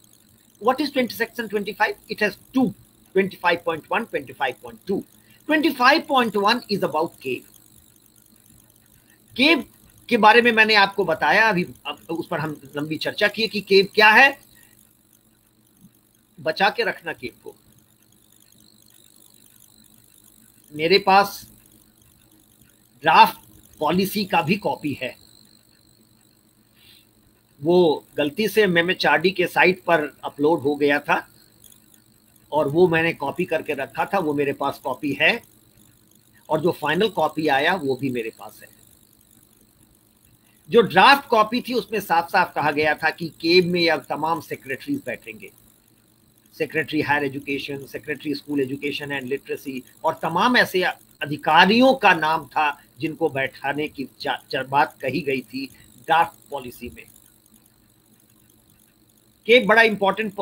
Speaker 2: What is 20 section 25? It has two, 25.1, 25.2. 25.1 is about cave. Cave के बारे में मैंने आपको बताया अभी उस पर हम लंबी चर्चा की कि cave क्या है बचा के रखना केक को मेरे पास ड्राफ्ट पॉलिसी का भी कॉपी है वो गलती से मेमेचार्डी के साइट पर अपलोड हो गया था और वो मैंने कॉपी करके रखा था वो मेरे पास कॉपी है और जो फाइनल कॉपी आया वो भी मेरे पास है जो ड्राफ्ट कॉपी थी उसमें साफ साफ कहा गया था कि केब में अब तमाम सेक्रेटरीज बैठेंगे secretary higher education secretary school education and literacy और तमाम ऐसे अधिकारियों का नाम था जिनको बैठाने की बात कही गई थी डार्क पॉलिसी में के बड़ा इंपॉर्टेंट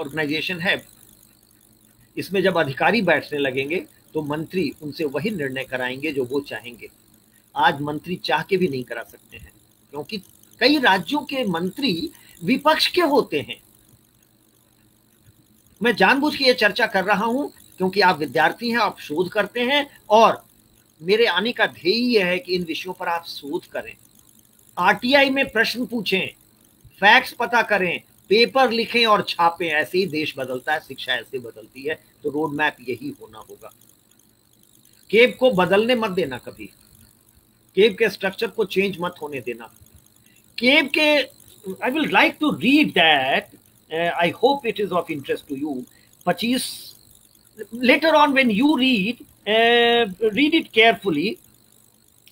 Speaker 2: ऑर्गेनाइजेशन है इसमें जब अधिकारी बैठने लगेंगे तो मंत्री उनसे वही निर्णय कराएंगे जो वो चाहेंगे आज मंत्री चाह के भी नहीं करा सकते हैं क्योंकि कई राज्यों के मंत्री विपक्ष के होते हैं मैं जानबूझ के ये चर्चा कर रहा हूं क्योंकि आप विद्यार्थी हैं आप शोध करते हैं और मेरे आने का ध्येय यह है कि इन विषयों पर आप शोध करें आरटीआई में प्रश्न पूछें फैक्ट्स पता करें पेपर लिखें और छापें ऐसे ही देश बदलता है शिक्षा ऐसे बदलती है तो रोड मैप यही होना होगा केब को बदलने मत देना कभी केब के स्ट्रक्चर को चेंज मत होने देना केब के I will like to read that Uh, I hope it is of interest to you. Pachis, later on when you read, uh, read it carefully,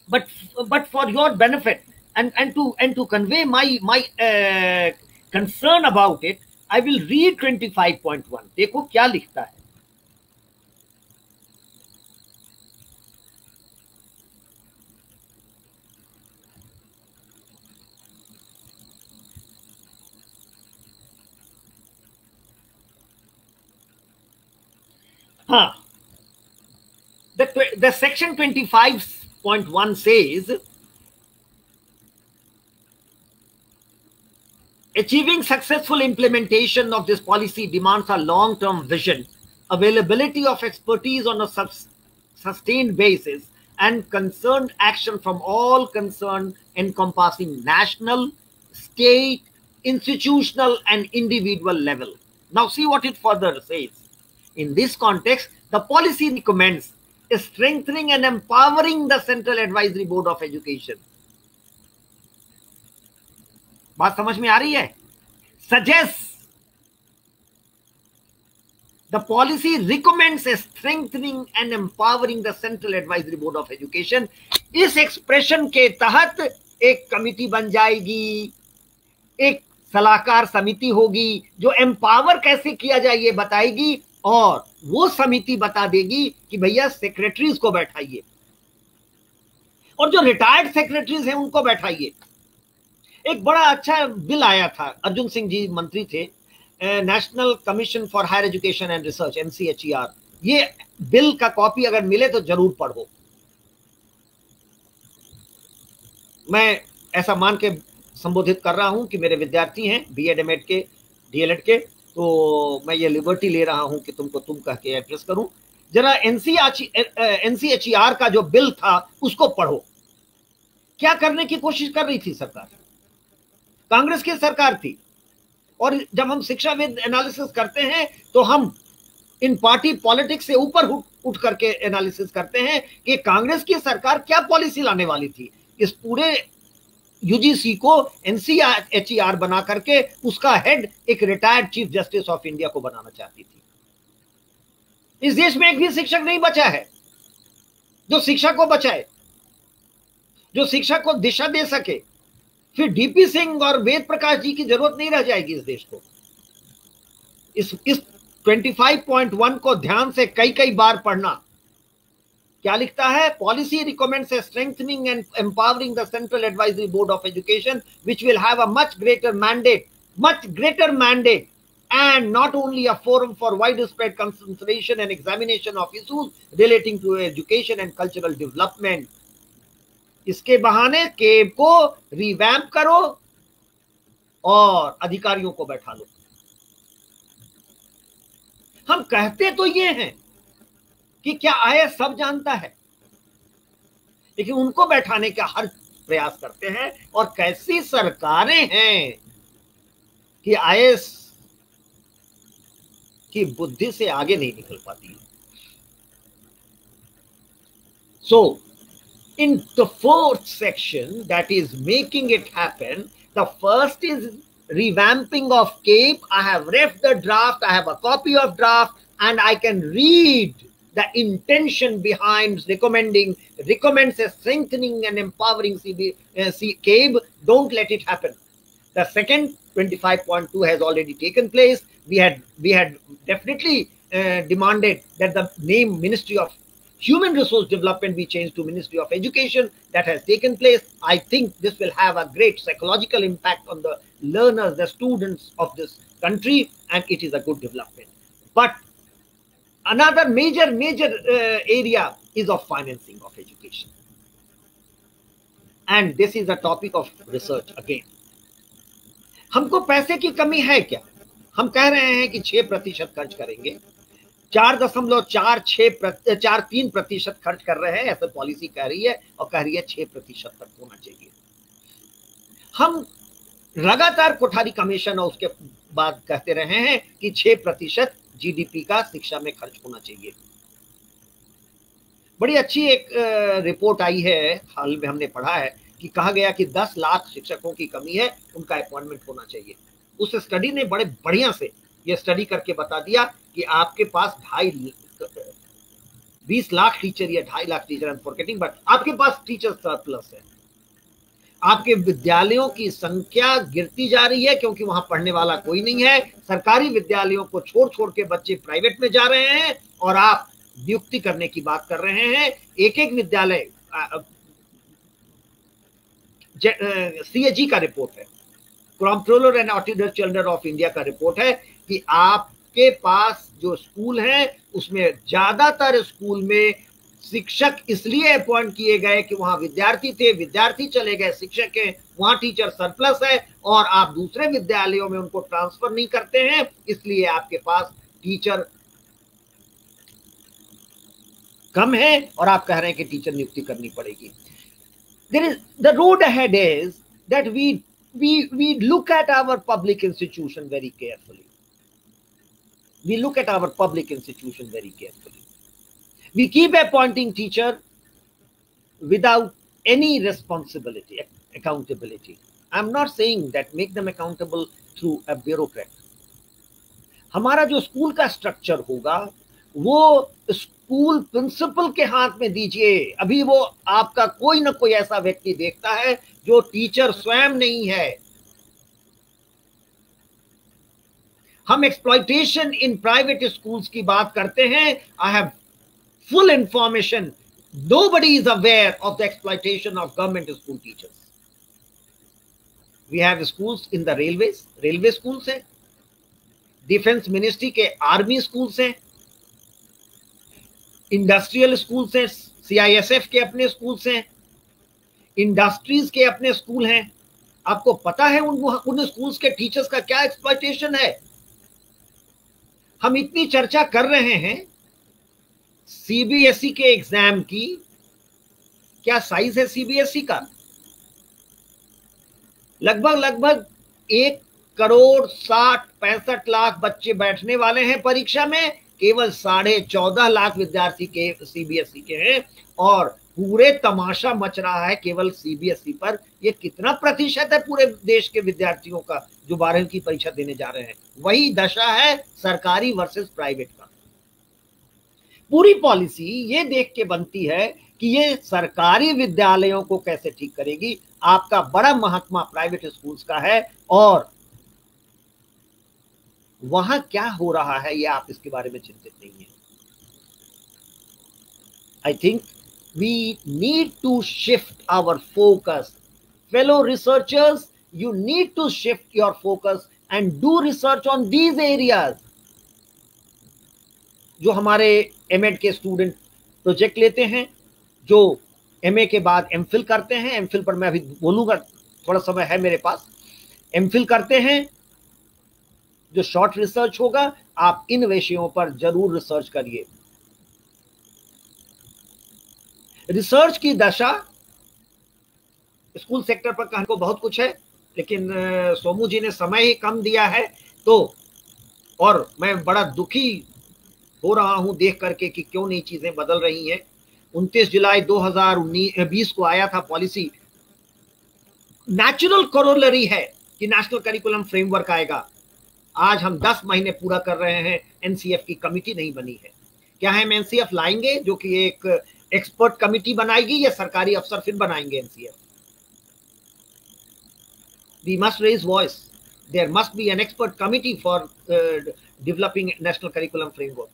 Speaker 2: but but for your benefit and and to and to convey my my uh, concern about it, I will read 25.1. देखो क्या लिखता है Huh. The, the section 25.1 says achieving successful implementation of this policy demands a long-term vision availability of expertise on a sustained basis and concerned action from all concerned encompassing national state institutional and individual level now see what it further says In this context, the policy recommends strengthening and empowering the Central Advisory Board of Education. बात समझ में आ रही है suggest the policy recommends strengthening and empowering the central advisory board of education इस expression के तहत एक कमिटी बन जाएगी एक सलाहकार समिति होगी जो एम्पावर कैसे किया जाए ये बताएगी और वो समिति बता देगी कि भैया सेक्रेटरीज को बैठाइए और जो रिटायर्ड सेक्रेटरीज हैं उनको बैठाइए एक बड़ा अच्छा बिल आया था अर्जुन सिंह जी मंत्री थे national commission for higher education and research NCHER ये बिल का कॉपी अगर मिले तो जरूर पढ़ो मैं ऐसा मान के संबोधित कर रहा हूं कि मेरे विद्यार्थी हैं बीएड एमएड के डीएलएड के तो मैं ये लिबर्टी ले रहा हूं कि तुमको तुम कह के एड्रेस करूं जरा एनसीएचआर e, e का जो बिल था उसको पढ़ो क्या करने की कोशिश कर रही थी सरकार कांग्रेस की सरकार थी और जब हम शिक्षाविद एनालिसिस करते हैं तो हम इन पार्टी पॉलिटिक्स से ऊपर उठ करके एनालिसिस करते हैं कि कांग्रेस की सरकार क्या पॉलिसी लाने वाली थी इस पूरे यूजीसी को एनसीआर e बना करके उसका हेड एक retired chief justice of India को बनाना चाहती थी इस देश में एक भी शिक्षक नहीं बचा है जो शिक्षा को बचाए जो शिक्षा को दिशा दे सके फिर डीपी सिंह और वेद प्रकाश जी की जरूरत नहीं रह जाएगी इस देश को इस इस 25.1 को ध्यान से कई कई बार पढ़ना क्या लिखता है policy recommends strengthening and empowering the central advisory board of education which will have a much greater mandate much greater mandate not only a forum for wide spread concentration and examination of issues relating to education and cultural development इसके बहाने cab को revamp करो और अधिकारियों को बैठा लो हम कहते तो ये हैं कि क्या आया सब जानता है लेकिन उनको बैठाने का हर प्रयास करते हैं और कैसी सरकारें हैं कि आईएएस की बुद्धि से आगे नहीं निकल पाती so in the fourth section that is making it happen the first is revamping of CABE I have ref the draft I have a copy of draft and I can read the intention behind recommending recommends a strengthening and empowering CB, uh, C, CABE. Don't let it happen. The second 25.2 has already taken place. We had we had definitely uh, demanded that the name Ministry of Human Resource Development be changed to Ministry of Education. That has taken place. I think this will have a great psychological impact on the learners, the students of this country, and it is a good development. But another major major uh, area is of financing of education and this is a topic of research again हमको पैसे की कमी है क्या हम कह रहे हैं कि छह प्रतिशत खर्च करेंगे चार दशमलव चार छह चार तीन प्रतिशत खर्च कर रहे हैं ऐसे पॉलिसी कह रही है और कह रही है छह प्रतिशत तक होना चाहिए हम लगातार कोठारी कमीशन और उसके बाद कहते रहे हैं कि छह प्रतिशत जीडीपी का शिक्षा में खर्च होना चाहिए बड़ी अच्छी एक रिपोर्ट आई है हाल में हमने पढ़ा है कि कहा गया कि 10 लाख शिक्षकों की कमी है उनका अपॉइंटमेंट होना चाहिए उस स्टडी ने बड़े बढ़िया से यह स्टडी करके बता दिया कि आपके पास ढाई बीस लाख टीचर या ढाई लाख टीचर आई बट आपके पास टीचर सरप्लस है आपके विद्यालयों की संख्या गिरती जा रही है क्योंकि वहां पढ़ने वाला कोई नहीं है सरकारी विद्यालयों को छोड़ छोड़ के बच्चे प्राइवेट में जा रहे हैं और आप नियुक्ति करने की बात कर रहे हैं एक एक विद्यालय सी सीएजी e का रिपोर्ट है controller and ऑर्डिनर children of India का रिपोर्ट है कि आपके पास जो स्कूल है उसमें ज्यादातर स्कूल में शिक्षक इसलिए अपॉइंट किए गए कि वहां विद्यार्थी थे विद्यार्थी चले गए शिक्षक के वहां टीचर सरप्लस है और आप दूसरे विद्यालयों में उनको ट्रांसफर नहीं करते हैं इसलिए आपके पास टीचर कम है और आप कह रहे हैं कि टीचर नियुक्ति करनी पड़ेगी there is the road ahead is that we we we look at our public institution very carefully we look at our public institution very carefully We keep appointing teacher without any responsibility, accountability. I'm not saying that make them accountable through a bureaucrat. हमारा जो school का structure होगा वो school principal के हाथ में दीजिए अभी वो आपका कोई ना कोई ऐसा व्यक्ति देखता है जो टीचर स्वयं नहीं है हम एक्सप्लॉइटेशन इन प्राइवेट स्कूल्स की बात करते हैं I have full information. Nobody is aware of the exploitation of government school teachers. We have schools in the railways, railway schools है, डिफेंस मिनिस्ट्री के आर्मी स्कूल्स हैं, इंडस्ट्रियल स्कूल्स हैं, CISF के अपने स्कूल्स हैं, इंडस्ट्रीज के अपने school हैं आपको पता है उन उन स्कूल्स के टीचर्स का क्या एक्सप्लॉयटेशन है हम इतनी चर्चा कर रहे हैं सीबीएसई e के एग्जाम की क्या साइज है सीबीएसई e का लगभग लगभग एक करोड़ साठ पैंसठ लाख बच्चे बैठने वाले हैं परीक्षा में केवल साढ़े चौदह लाख विद्यार्थी के सीबीएसई e के हैं और पूरे तमाशा मच रहा है केवल सीबीएसई पर यह कितना प्रतिशत है पूरे देश के विद्यार्थियों का जो बारहवीं की परीक्षा देने जा रहे हैं वही दशा है सरकारी वर्सेस प्राइवेट पूरी पॉलिसी ये देख के बनती है कि ये सरकारी विद्यालयों को कैसे ठीक करेगी आपका बड़ा महात्मा प्राइवेट स्कूल्स का है और वहां क्या हो रहा है ये आप इसके बारे में चिंतित नहीं है I think we need to shift our focus fellow researchers you need to shift your focus and do research on these area जो हमारे एम के स्टूडेंट प्रोजेक्ट लेते हैं जो एम के बाद एम करते हैं एम पर मैं अभी बोलूँगा थोड़ा समय है मेरे पास एम करते हैं जो शॉर्ट रिसर्च होगा आप इन विषयों पर जरूर रिसर्च करिए रिसर्च की दशा स्कूल सेक्टर पर कहने को बहुत कुछ है लेकिन सोमू जी ने समय ही कम दिया है तो और मैं बड़ा दुखी हो रहा हूं देख करके कि क्यों नई चीजें बदल रही हैं उनतीस जुलाई दो हजार बीस को आया था पॉलिसी नेचुरल कोरोलरी है कि नेशनल करिकुलम फ्रेमवर्क आएगा आज हम 10 महीने पूरा कर रहे हैं एनसीएफ की कमिटी नहीं बनी है क्या हम एनसीएफ लाएंगे जो कि एक एक्सपर्ट कमिटी बनाएगी या सरकारी अफसर फिर बनाएंगे NCF we must raise voice there must be an expert committee for developing national curriculum framework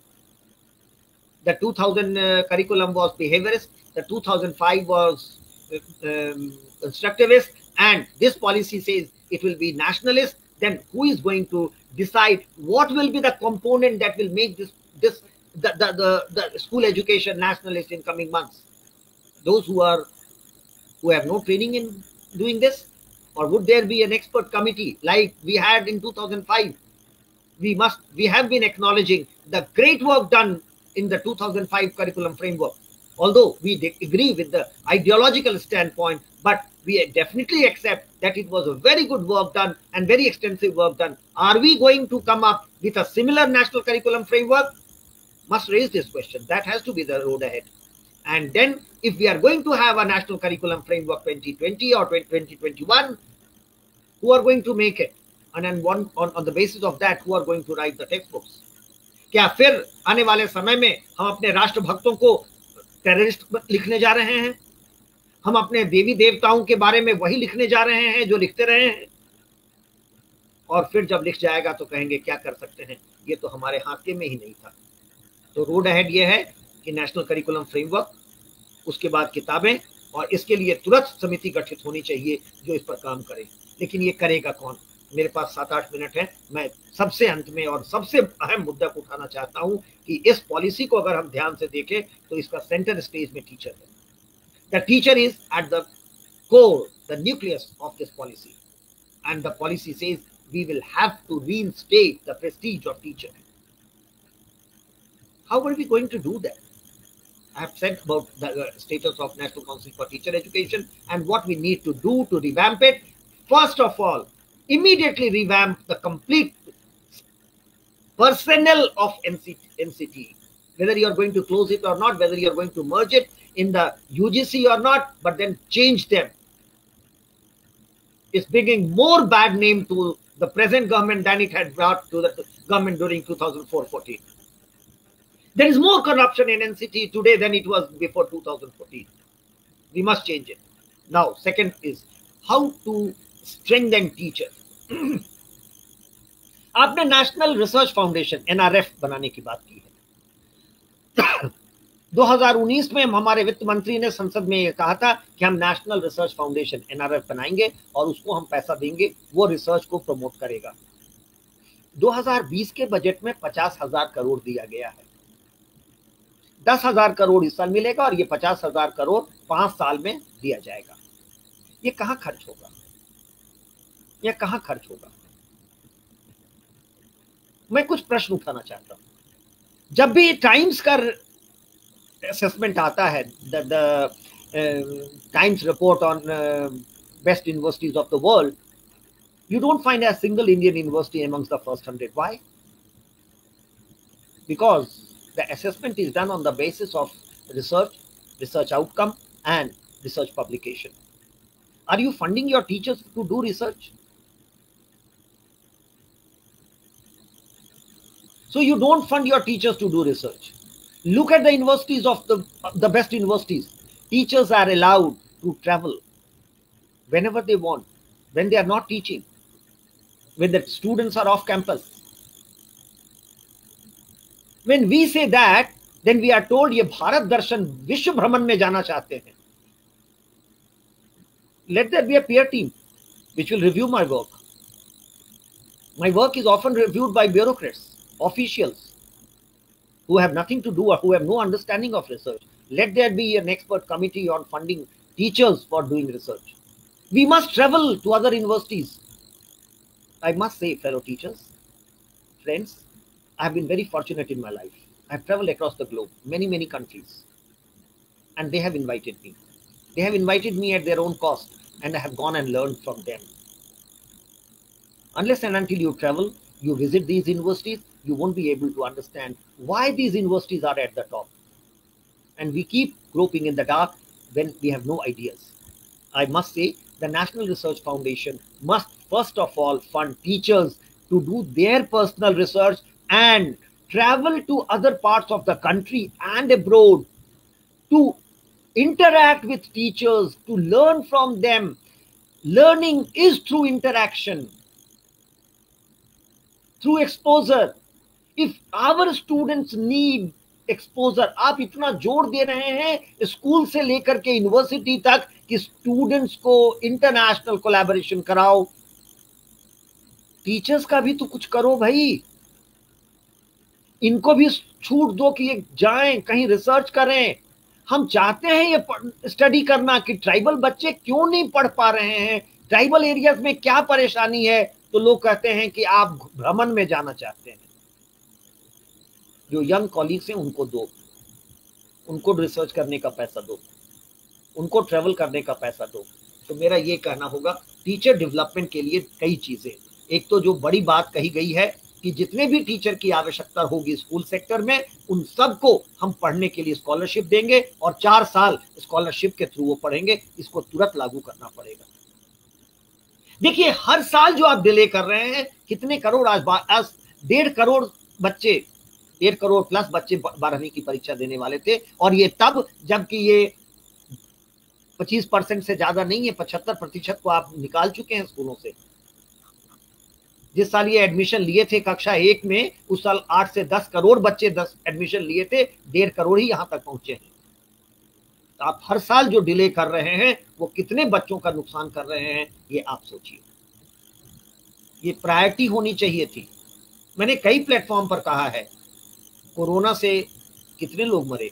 Speaker 2: the 2000 uh, curriculum was behaviorist, the 2005 was uh, um, constructivist, and this policy says it will be nationalist, then who is going to decide what will be the component that will make this this the, the, the, the school education nationalist in coming months? Those who are who have no training in doing this, or would there be an expert committee like we had in 2005? We must we have been acknowledging the great work done in the 2005 curriculum framework. Although we agree with the ideological standpoint, but we definitely accept that it was a very good work done and very extensive work done. Are we going to come up with a similar national curriculum framework? Must raise this question. That has to be the road ahead. And then, if we are going to have a national curriculum framework 2020 or 2021, who are going to make it? And then one, on, on the basis of that, who are going to write the textbooks? क्या फिर आने वाले समय में हम अपने राष्ट्र भक्तों को टेररिस्ट लिखने जा रहे हैं हम अपने देवी देवताओं के बारे में वही लिखने जा रहे हैं जो लिखते रहे हैं और फिर जब लिख जाएगा तो कहेंगे क्या कर सकते हैं ये तो हमारे हाथ के में ही नहीं था तो रोड अहेड ये है कि नेशनल करिकुलम फ्रेमवर्क उसके बाद किताबें और इसके लिए तुरंत समिति गठित होनी चाहिए जो इस पर काम करे लेकिन ये करेगा कौन मेरे पास सात आठ मिनट है मैं सबसे अंत में और सबसे अहम मुद्दा को उठाना चाहता हूं कि इस पॉलिसी को अगर हम ध्यान से देखें तो इसका सेंटर स्टेज में टीचर है the teacher is at the core the nucleus of this policy and the policy says we will have to reinstate the prestige of teacher how are we going to do that I have said about the uh, status of National Council for Teacher Education and what we need to do to revamp it. First of all, immediately revamped the complete personnel of NCT, NCT. Whether you're going to close it or not, whether you're going to merge it in the UGC or not, but then change them. It's bringing more bad name to the present government than it had brought to the government during 2004-14. There is more corruption in NCT today than it was before 2014. We must change it. Now, second is how to strength and teacher आपने National research foundation NRF बनाने की बात की है 2019 में हमारे वित्त मंत्री ने संसद में यह कहा था कि हम नेशनल रिसर्च फाउंडेशन एनआरएफ बनाएंगे और उसको हम पैसा देंगे वो रिसर्च को प्रमोट करेगा 2020 के बजट में पचास हजार करोड़ दिया गया है दस हजार करोड़ इस साल मिलेगा और ये पचास हजार करोड़ पांच साल में दिया जाएगा ये कहा खर्च होगा या कहां खर्च होगा मैं कुछ प्रश्न उठाना चाहता हूं जब भी टाइम्स का असेसमेंट आता है the Times report on best universities of the world you don't find a single Indian university amongst the first hundred why because the assessment is done on the basis of research research outcome and research publication are you funding your teachers to do research So you don't fund your teachers to do research. Look at the universities of the, the best universities. Teachers are allowed to travel whenever they want, when they are not teaching, when the students are off campus. When we say that, then we are told ये भारत दर्शन विश्व भ्रमण में जाना चाहते हैं let there be a peer team which will review my work. My work is often reviewed by bureaucrats officials who have nothing to do or who have no understanding of research. Let there be an expert committee on funding teachers for doing research. We must travel to other universities. I must say, fellow teachers, friends, I have been very fortunate in my life. I have traveled across the globe, many, many countries. And they have invited me. They have invited me at their own cost, and I have gone and learned from them. Unless and until you travel, you visit these universities, you won't be able to understand why these universities are at the top. And we keep groping in the dark when we have no ideas. I must say, the National Research Foundation must first of all fund teachers to do their personal research and travel to other parts of the country and abroad to interact with teachers, to learn from them. Learning is through interaction, through exposure. If our students need exposure आप इतना जोर दे रहे हैं school से लेकर के university तक कि स्टूडेंट्स को इंटरनेशनल कोलेबोरेशन कराओ टीचर्स का भी तो कुछ करो भाई इनको भी छूट दो कि ये जाएं कहीं रिसर्च करें हम चाहते हैं ये स्टडी करना कि ट्राइबल बच्चे क्यों नहीं पढ़ पा रहे हैं ट्राइबल एरियाज में क्या परेशानी है तो लोग कहते हैं कि आप भ्रमण में जाना चाहते हैं जो यंग कॉलीग्स हैं उनको दो उनको रिसर्च करने का पैसा दो उनको ट्रेवल करने का पैसा दो तो मेरा ये कहना होगा टीचर डेवलपमेंट के लिए कई चीज़ें एक तो जो बड़ी बात कही गई है कि जितने भी टीचर की आवश्यकता होगी स्कूल सेक्टर में उन सबको हम पढ़ने के लिए स्कॉलरशिप देंगे और चार साल स्कॉलरशिप के थ्रू वो पढ़ेंगे इसको तुरंत लागू करना पड़ेगा देखिए हर साल जो आप डिले कर रहे हैं कितने करोड़ आज आज डेढ़ करोड़ बच्चे डेढ़ करोड़ प्लस बच्चे बारहवीं की परीक्षा देने वाले थे और ये तब जबकि ये पच्चीस परसेंट से ज्यादा नहीं है पचहत्तर प्रतिशत को आप निकाल चुके हैं स्कूलों से जिस साल ये एडमिशन लिए थे कक्षा एक में उस साल आठ से दस करोड़ बच्चे दस एडमिशन लिए थे डेढ़ करोड़ ही यहां तक पहुंचे हैं तो आप हर साल जो डिले कर रहे हैं वो कितने बच्चों का नुकसान कर रहे हैं ये आप सोचिए ये प्रायोरिटी होनी चाहिए थी मैंने कई प्लेटफॉर्म पर कहा है कोरोना से कितने लोग मरे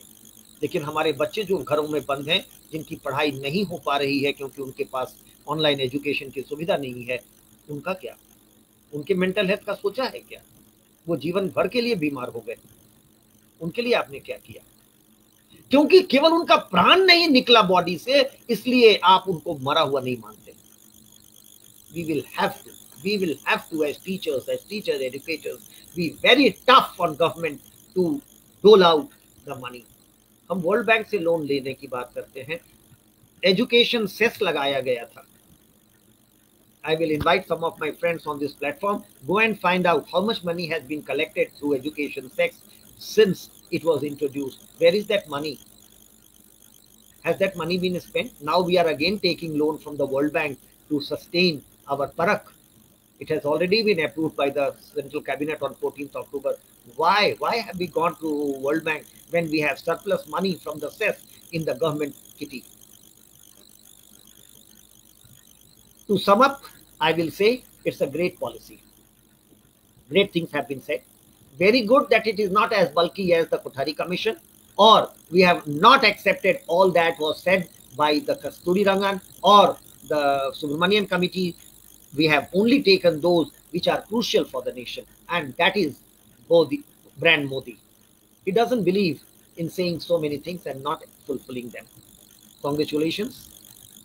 Speaker 2: लेकिन हमारे बच्चे जो घरों में बंद हैं जिनकी पढ़ाई नहीं हो पा रही है क्योंकि उनके पास ऑनलाइन एजुकेशन की सुविधा नहीं है उनका क्या उनके मेंटल हेल्थ का सोचा है क्या वो जीवन भर के लिए बीमार हो गए उनके लिए आपने क्या किया क्योंकि केवल उनका प्राण नहीं निकला बॉडी से इसलिए आप उनको मरा हुआ नहीं मानते we will have to we will have to as teachers as teacher educators we very tough on government to dole out the money हम वर्ल्ड बैंक से लोन लेने की बात करते हैं एजुकेशन सेस लगाया गया था I will invite some of my friends on this platform go and find out how much money has been collected through education सेक्स since it was introduce where is that money has that money been spend now we are again taking loan from the World Bank to sustain our परख It has already been approved by the central cabinet on 14th October. Why? Why have we gone to World Bank when we have surplus money from the cess in the government kitty? To sum up, I will say it's a great policy. Great things have been said. Very good that it is not as bulky as the Kothari Commission, or we have not accepted all that was said by the Kasturi Rangan or the Subramanian Committee we have only taken those which are crucial for the nation, and that is Modi, brand Modi. He doesn't believe in saying so many things and not fulfilling them. Congratulations,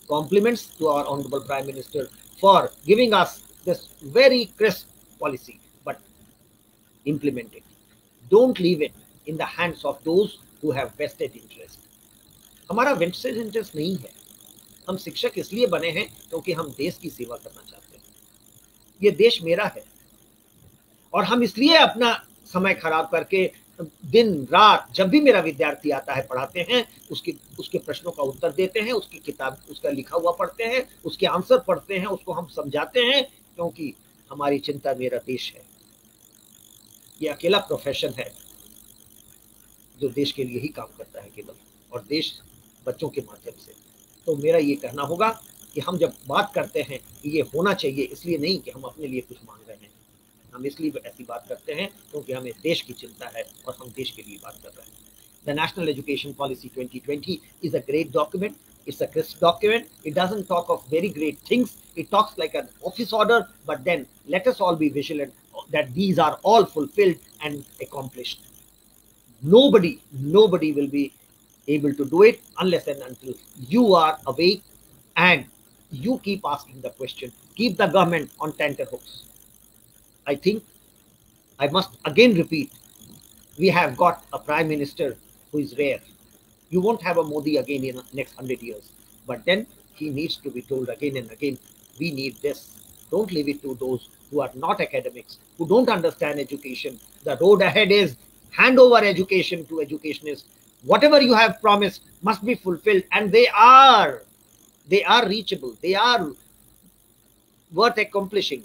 Speaker 2: compliments to our Honorable Prime Minister for giving us this very crisp policy, but implement it. Don't leave it in the hands of those who have vested interest. हमारा vested interest नहीं है हम शिक्षक इसलिए बने हैं क्योंकि हम देश की सेवा करना चाहते हैं ये देश मेरा है और हम इसलिए अपना समय खराब करके दिन रात जब भी मेरा विद्यार्थी आता है पढ़ाते हैं उसके उसके प्रश्नों का उत्तर देते हैं उसकी किताब उसका लिखा हुआ पढ़ते हैं उसके आंसर पढ़ते हैं उसको हम समझाते हैं क्योंकि हमारी चिंता मेरा देश है ये अकेला प्रोफेशन है जो देश के लिए ही काम करता है केवल और देश बच्चों के माध्यम से तो मेरा ये कहना होगा कि हम जब बात करते हैं कि ये होना चाहिए इसलिए नहीं कि हम अपने लिए कुछ मांग रहे हैं हम इसलिए ऐसी बात करते हैं क्योंकि हमें देश की चिंता है और हम देश के लिए बात कर रहे हैं the national education policy twenty twenty is a great document it's a crisp document it doesn't talk of very great things it talks like an office order but then let all be vigilant that these are all fulfilled and accomplished nobody nobody will be able to do it unless and until you are awake you keep asking the question, keep the government on tenterhooks. I think I must again repeat we have got a prime minister who is rare. You won't have a Modi again in the next 100 years. But then he needs to be told again and again we need this. Don't leave it to those who are not academics, who don't understand education. The road ahead is hand over education to educationists. Whatever you have promised must be fulfilled, and they are. They are reachable. They are worth accomplishing.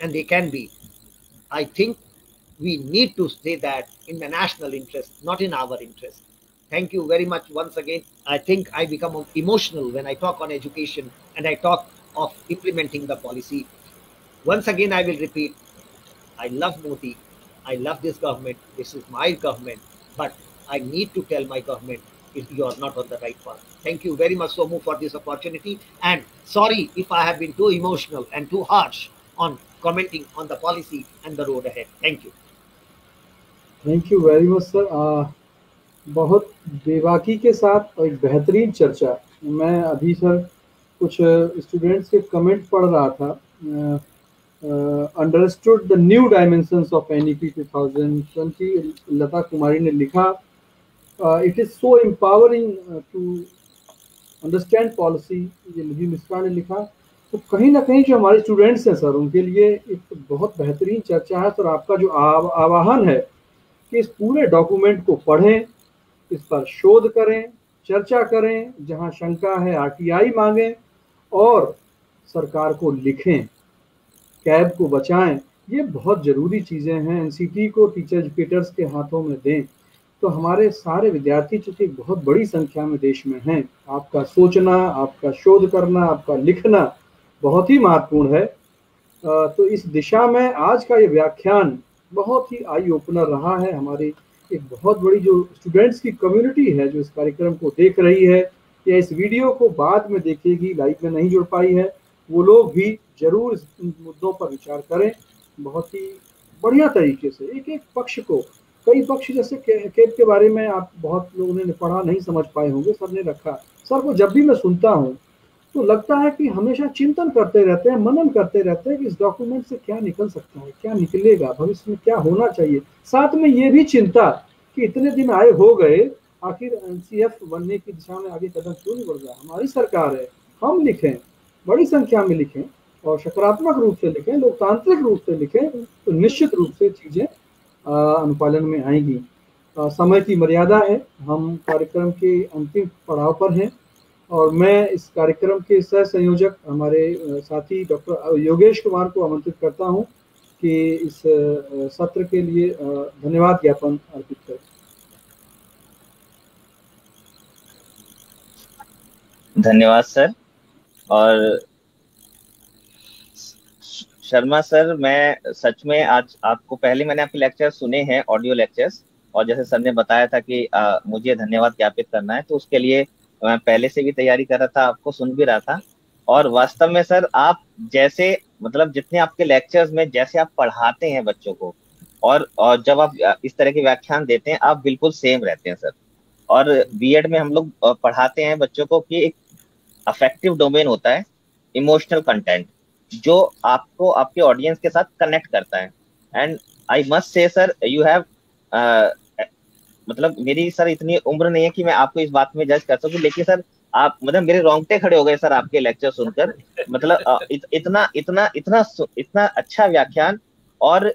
Speaker 2: And they can be. I think we need to say that in the national interest, not in our interest. Thank you very much once again. I think I become emotional when I talk on education and I talk of implementing the policy. Once again, I will repeat, I love Modi. I love this government. This is my government. But I need to tell my government if you are not on the right path. Thank you very much, Somu, for this opportunity. And sorry if I have been too emotional and too harsh on commenting on the policy and the road ahead. Thank you.
Speaker 1: Thank thank you very much Uh, बहुत बेबाकी के साथ और एक बेहतरीन चर्चा मैं अभी सर कुछ स्टूडेंट्स के कमेंट पढ़ रहा था understood the new dimensions of N E P to Lata Kumari ने लिखा Uh, it is so empowering uh, to understand policy ये नजीर मिश्रा ने लिखा तो कहीं ना कहीं जो हमारे स्टूडेंट्स हैं सर उनके लिए एक बहुत बेहतरीन चर्चा है सर आपका जो आव, आवाहन है कि इस पूरे डॉक्यूमेंट को पढ़ें इस पर शोध करें चर्चा करें जहां शंका है आरटीआई मांगें और सरकार को लिखें कैब को बचाएं ये बहुत ज़रूरी चीज़ें हैं एनसीटी को टीचर्स पीटर्स के हाथों में दें तो हमारे सारे विद्यार्थी चूंकि बहुत बड़ी संख्या में देश में हैं आपका सोचना आपका शोध करना आपका लिखना बहुत ही महत्वपूर्ण है तो इस दिशा में आज का ये व्याख्यान बहुत ही आई ओपनर रहा है हमारी एक बहुत बड़ी जो स्टूडेंट्स की कम्युनिटी है जो इस कार्यक्रम को देख रही है या इस वीडियो को बाद में देखेगी लाइव में नहीं जुड़ पाई है वो लोग भी जरूर इस मुद्दों पर विचार करें बहुत ही बढ़िया तरीके से एक एक पक्ष को कई पक्ष जैसे केप के बारे में आप बहुत लोगों ने पढ़ा नहीं समझ पाए होंगे सर ने रखा सर को जब भी मैं सुनता हूँ तो लगता है कि हमेशा चिंतन करते रहते हैं मनन करते रहते हैं कि इस डॉक्यूमेंट से क्या निकल सकता है क्या निकलेगा भविष्य में क्या होना चाहिए साथ में ये भी चिंता कि इतने दिन आए हो गए आखिर एन बनने की दिशा में आगे कदम क्यों नहीं बढ़ रहा हमारी सरकार है हम लिखें बड़ी संख्या में लिखें और सकारात्मक रूप से लिखें लोकतांत्रिक रूप से लिखें तो निश्चित रूप से चीजें अनुपालन में आएंगी समय की मर्यादा है हम कार्यक्रम के अंतिम पड़ाव पर हैं और मैं इस कार्यक्रम के सह संयोजक हमारे साथी डॉक्टर योगेश कुमार को आमंत्रित करता हूं कि इस सत्र के लिए धन्यवाद ज्ञापन अर्पित करें
Speaker 3: धन्यवाद सर और शर्मा सर मैं सच में आज आपको पहले मैंने आपके लेक्चर सुने हैं ऑडियो लेक्चर्स और जैसे सर ने बताया था कि आ, मुझे धन्यवाद ज्ञापित करना है तो उसके लिए मैं पहले से भी तैयारी कर रहा था आपको सुन भी रहा था और वास्तव में सर आप जैसे मतलब जितने आपके लेक्चर्स में जैसे आप पढ़ाते हैं बच्चों को और और जब आप इस तरह के व्याख्यान देते हैं आप बिल्कुल सेम रहते हैं सर और बी में हम लोग पढ़ाते हैं बच्चों को कि एक अफेक्टिव डोमेन होता है इमोशनल कंटेंट जो आपको आपके ऑडियंस के साथ कनेक्ट करता है and I must say sir you have मतलब मेरी सर इतनी उम्र नहीं है कि मैं आपको इस बात में जज कर सकूं लेकिन सर आप मतलब मेरे रोंगटे खड़े हो गए सर आपके लेक्चर सुनकर मतलब uh, इत, इतना इतना इतना इतना अच्छा व्याख्यान और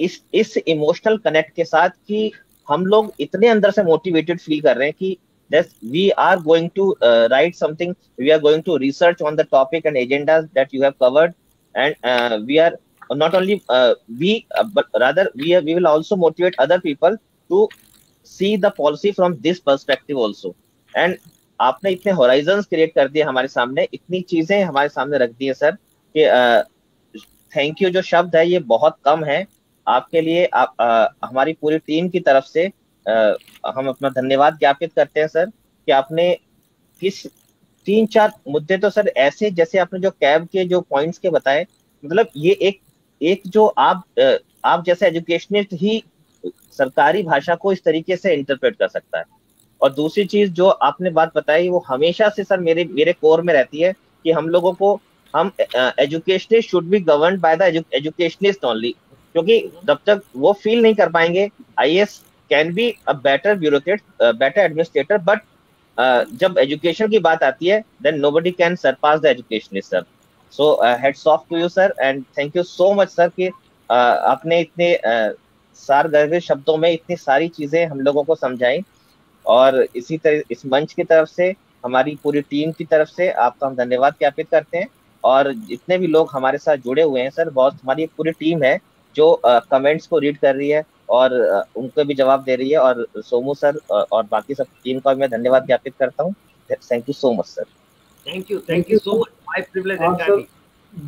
Speaker 3: इस इस इमोशनल कनेक्ट के साथ कि हम लोग इतने अंदर से मोटिवेटेड फील कर रहे हैं कि that we are going to uh, write something we are going to research on the topic and agendas that you have covered and uh, we are not only uh, we uh, but rather we are, we will also motivate other people to see the policy from this perspective also and आपने इतने horizon create कर दिए हमारे सामने इतनी चीजें हमारे सामने रख दी है सर कि थैंक यू जो शब्द है ये बहुत कम है आपके लिए आप आ, हमारी पूरी टीम की तरफ से हम अपना धन्यवाद ज्ञापित करते हैं सर कि आपने किस तीन चार मुद्दे तो सर ऐसे जैसे आपने जो कैब के जो पॉइंट्स के बताए मतलब ये एक एक जो आप आप जैसे एजुकेशनिस्ट ही सरकारी भाषा को इस तरीके से इंटरप्रेट कर सकता है और दूसरी चीज जो आपने बात बताई वो हमेशा से सर मेरे मेरे कोर में रहती है कि हम लोगों को हम educationist should be govern by the educationist only क्योंकि जब तक वो फील नहीं कर पाएंगे I S can be a better bureaucrat better administrator but जब एजुकेशन की बात आती है then nobody can surpass the educationist sir so heads off to you sir and thank you so much sir कि uh, आपने इतने uh, सारगर्भित शब्दों में इतनी सारी चीजें हम लोगों को समझाई और इसी तरह इस मंच की तरफ से हमारी पूरी टीम की तरफ से आपका हम धन्यवाद ज्ञापित करते हैं और जितने भी लोग हमारे साथ जुड़े हुए हैं सर बहुत हमारी पूरी टीम है जो कमेंट्स uh, को रीड कर रही है और उनको भी जवाब दे रही है और सोमू सर और बाकी सब टीम का मैं धन्यवाद ज्ञापित करता हूँ thank you so much sir
Speaker 1: thank you thank you so much my privilege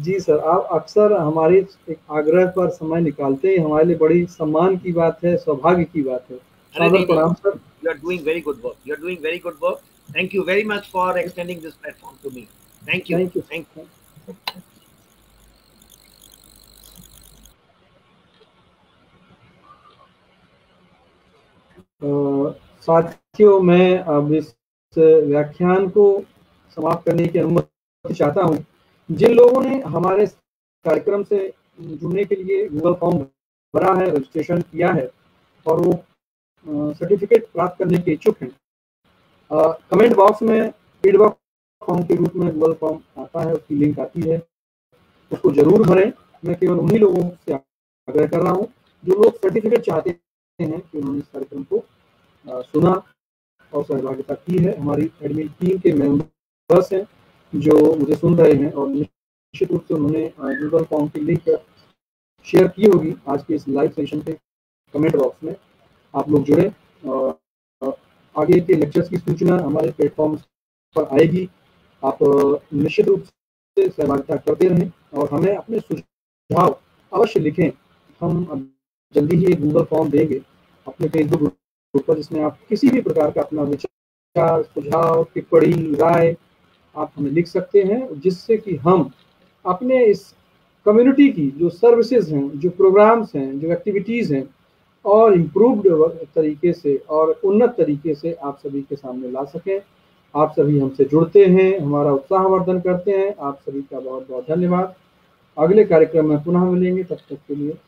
Speaker 1: जी सर आप अक्सर हमारे एक आग्रह पर समय निकालते हैं हमारे लिए बड़ी सम्मान की बात है सौभाग्य की बात है साथियों मैं अब इस व्याख्यान को समाप्त करने की अनुमति चाहता हूँ जिन लोगों ने हमारे कार्यक्रम से जुड़ने के लिए गूगल फॉर्म भरा है रजिस्ट्रेशन किया है और वो सर्टिफिकेट प्राप्त करने के इच्छुक हैं कमेंट बॉक्स में फीडबैक फॉर्म के रूप में गूगल फॉर्म आता है उसकी लिंक आती है उसको जरूर भरें मैं केवल उन्हीं लोगों से आग्रह कर रहा हूँ जो लोग सर्टिफिकेट चाहते हैं कि उन्होंने इस कार्यक्रम को सुना और सहभागिता की है हमारी एडमिन टीम के मेंबर्स हैं जो मुझे सुन रहे हैं और निश्चित रूप से उन्होंने गूगल फॉर्म की लिंक शेयर की होगी आज के इस लाइव सेशन के कमेंट बॉक्स में आप लोग जुड़े और आगे के लेक्चर्स की सूचना हमारे प्लेटफॉर्म पर आएगी आप निश्चित रूप से सहभागिता करते रहें और हमें अपने सुझाव अवश्य लिखें हम अभी जल्दी ही एक गूगल फॉर्म देंगे अपने फेसबुक ग्रुप पर जिसमें आप किसी भी प्रकार का अपना विचार सुझाव टिप्पणी राय आप हमें लिख सकते हैं जिससे कि हम अपने इस कम्युनिटी की जो सर्विसेज हैं जो प्रोग्राम्स हैं जो एक्टिविटीज़ हैं और इम्प्रूवड तरीके से और उन्नत तरीके से आप सभी के सामने ला सकें आप सभी हमसे जुड़ते हैं हमारा उत्साहवर्धन करते हैं आप सभी का बहुत बहुत धन्यवाद अगले कार्यक्रम में पुनः मिलेंगे तब तक के लिए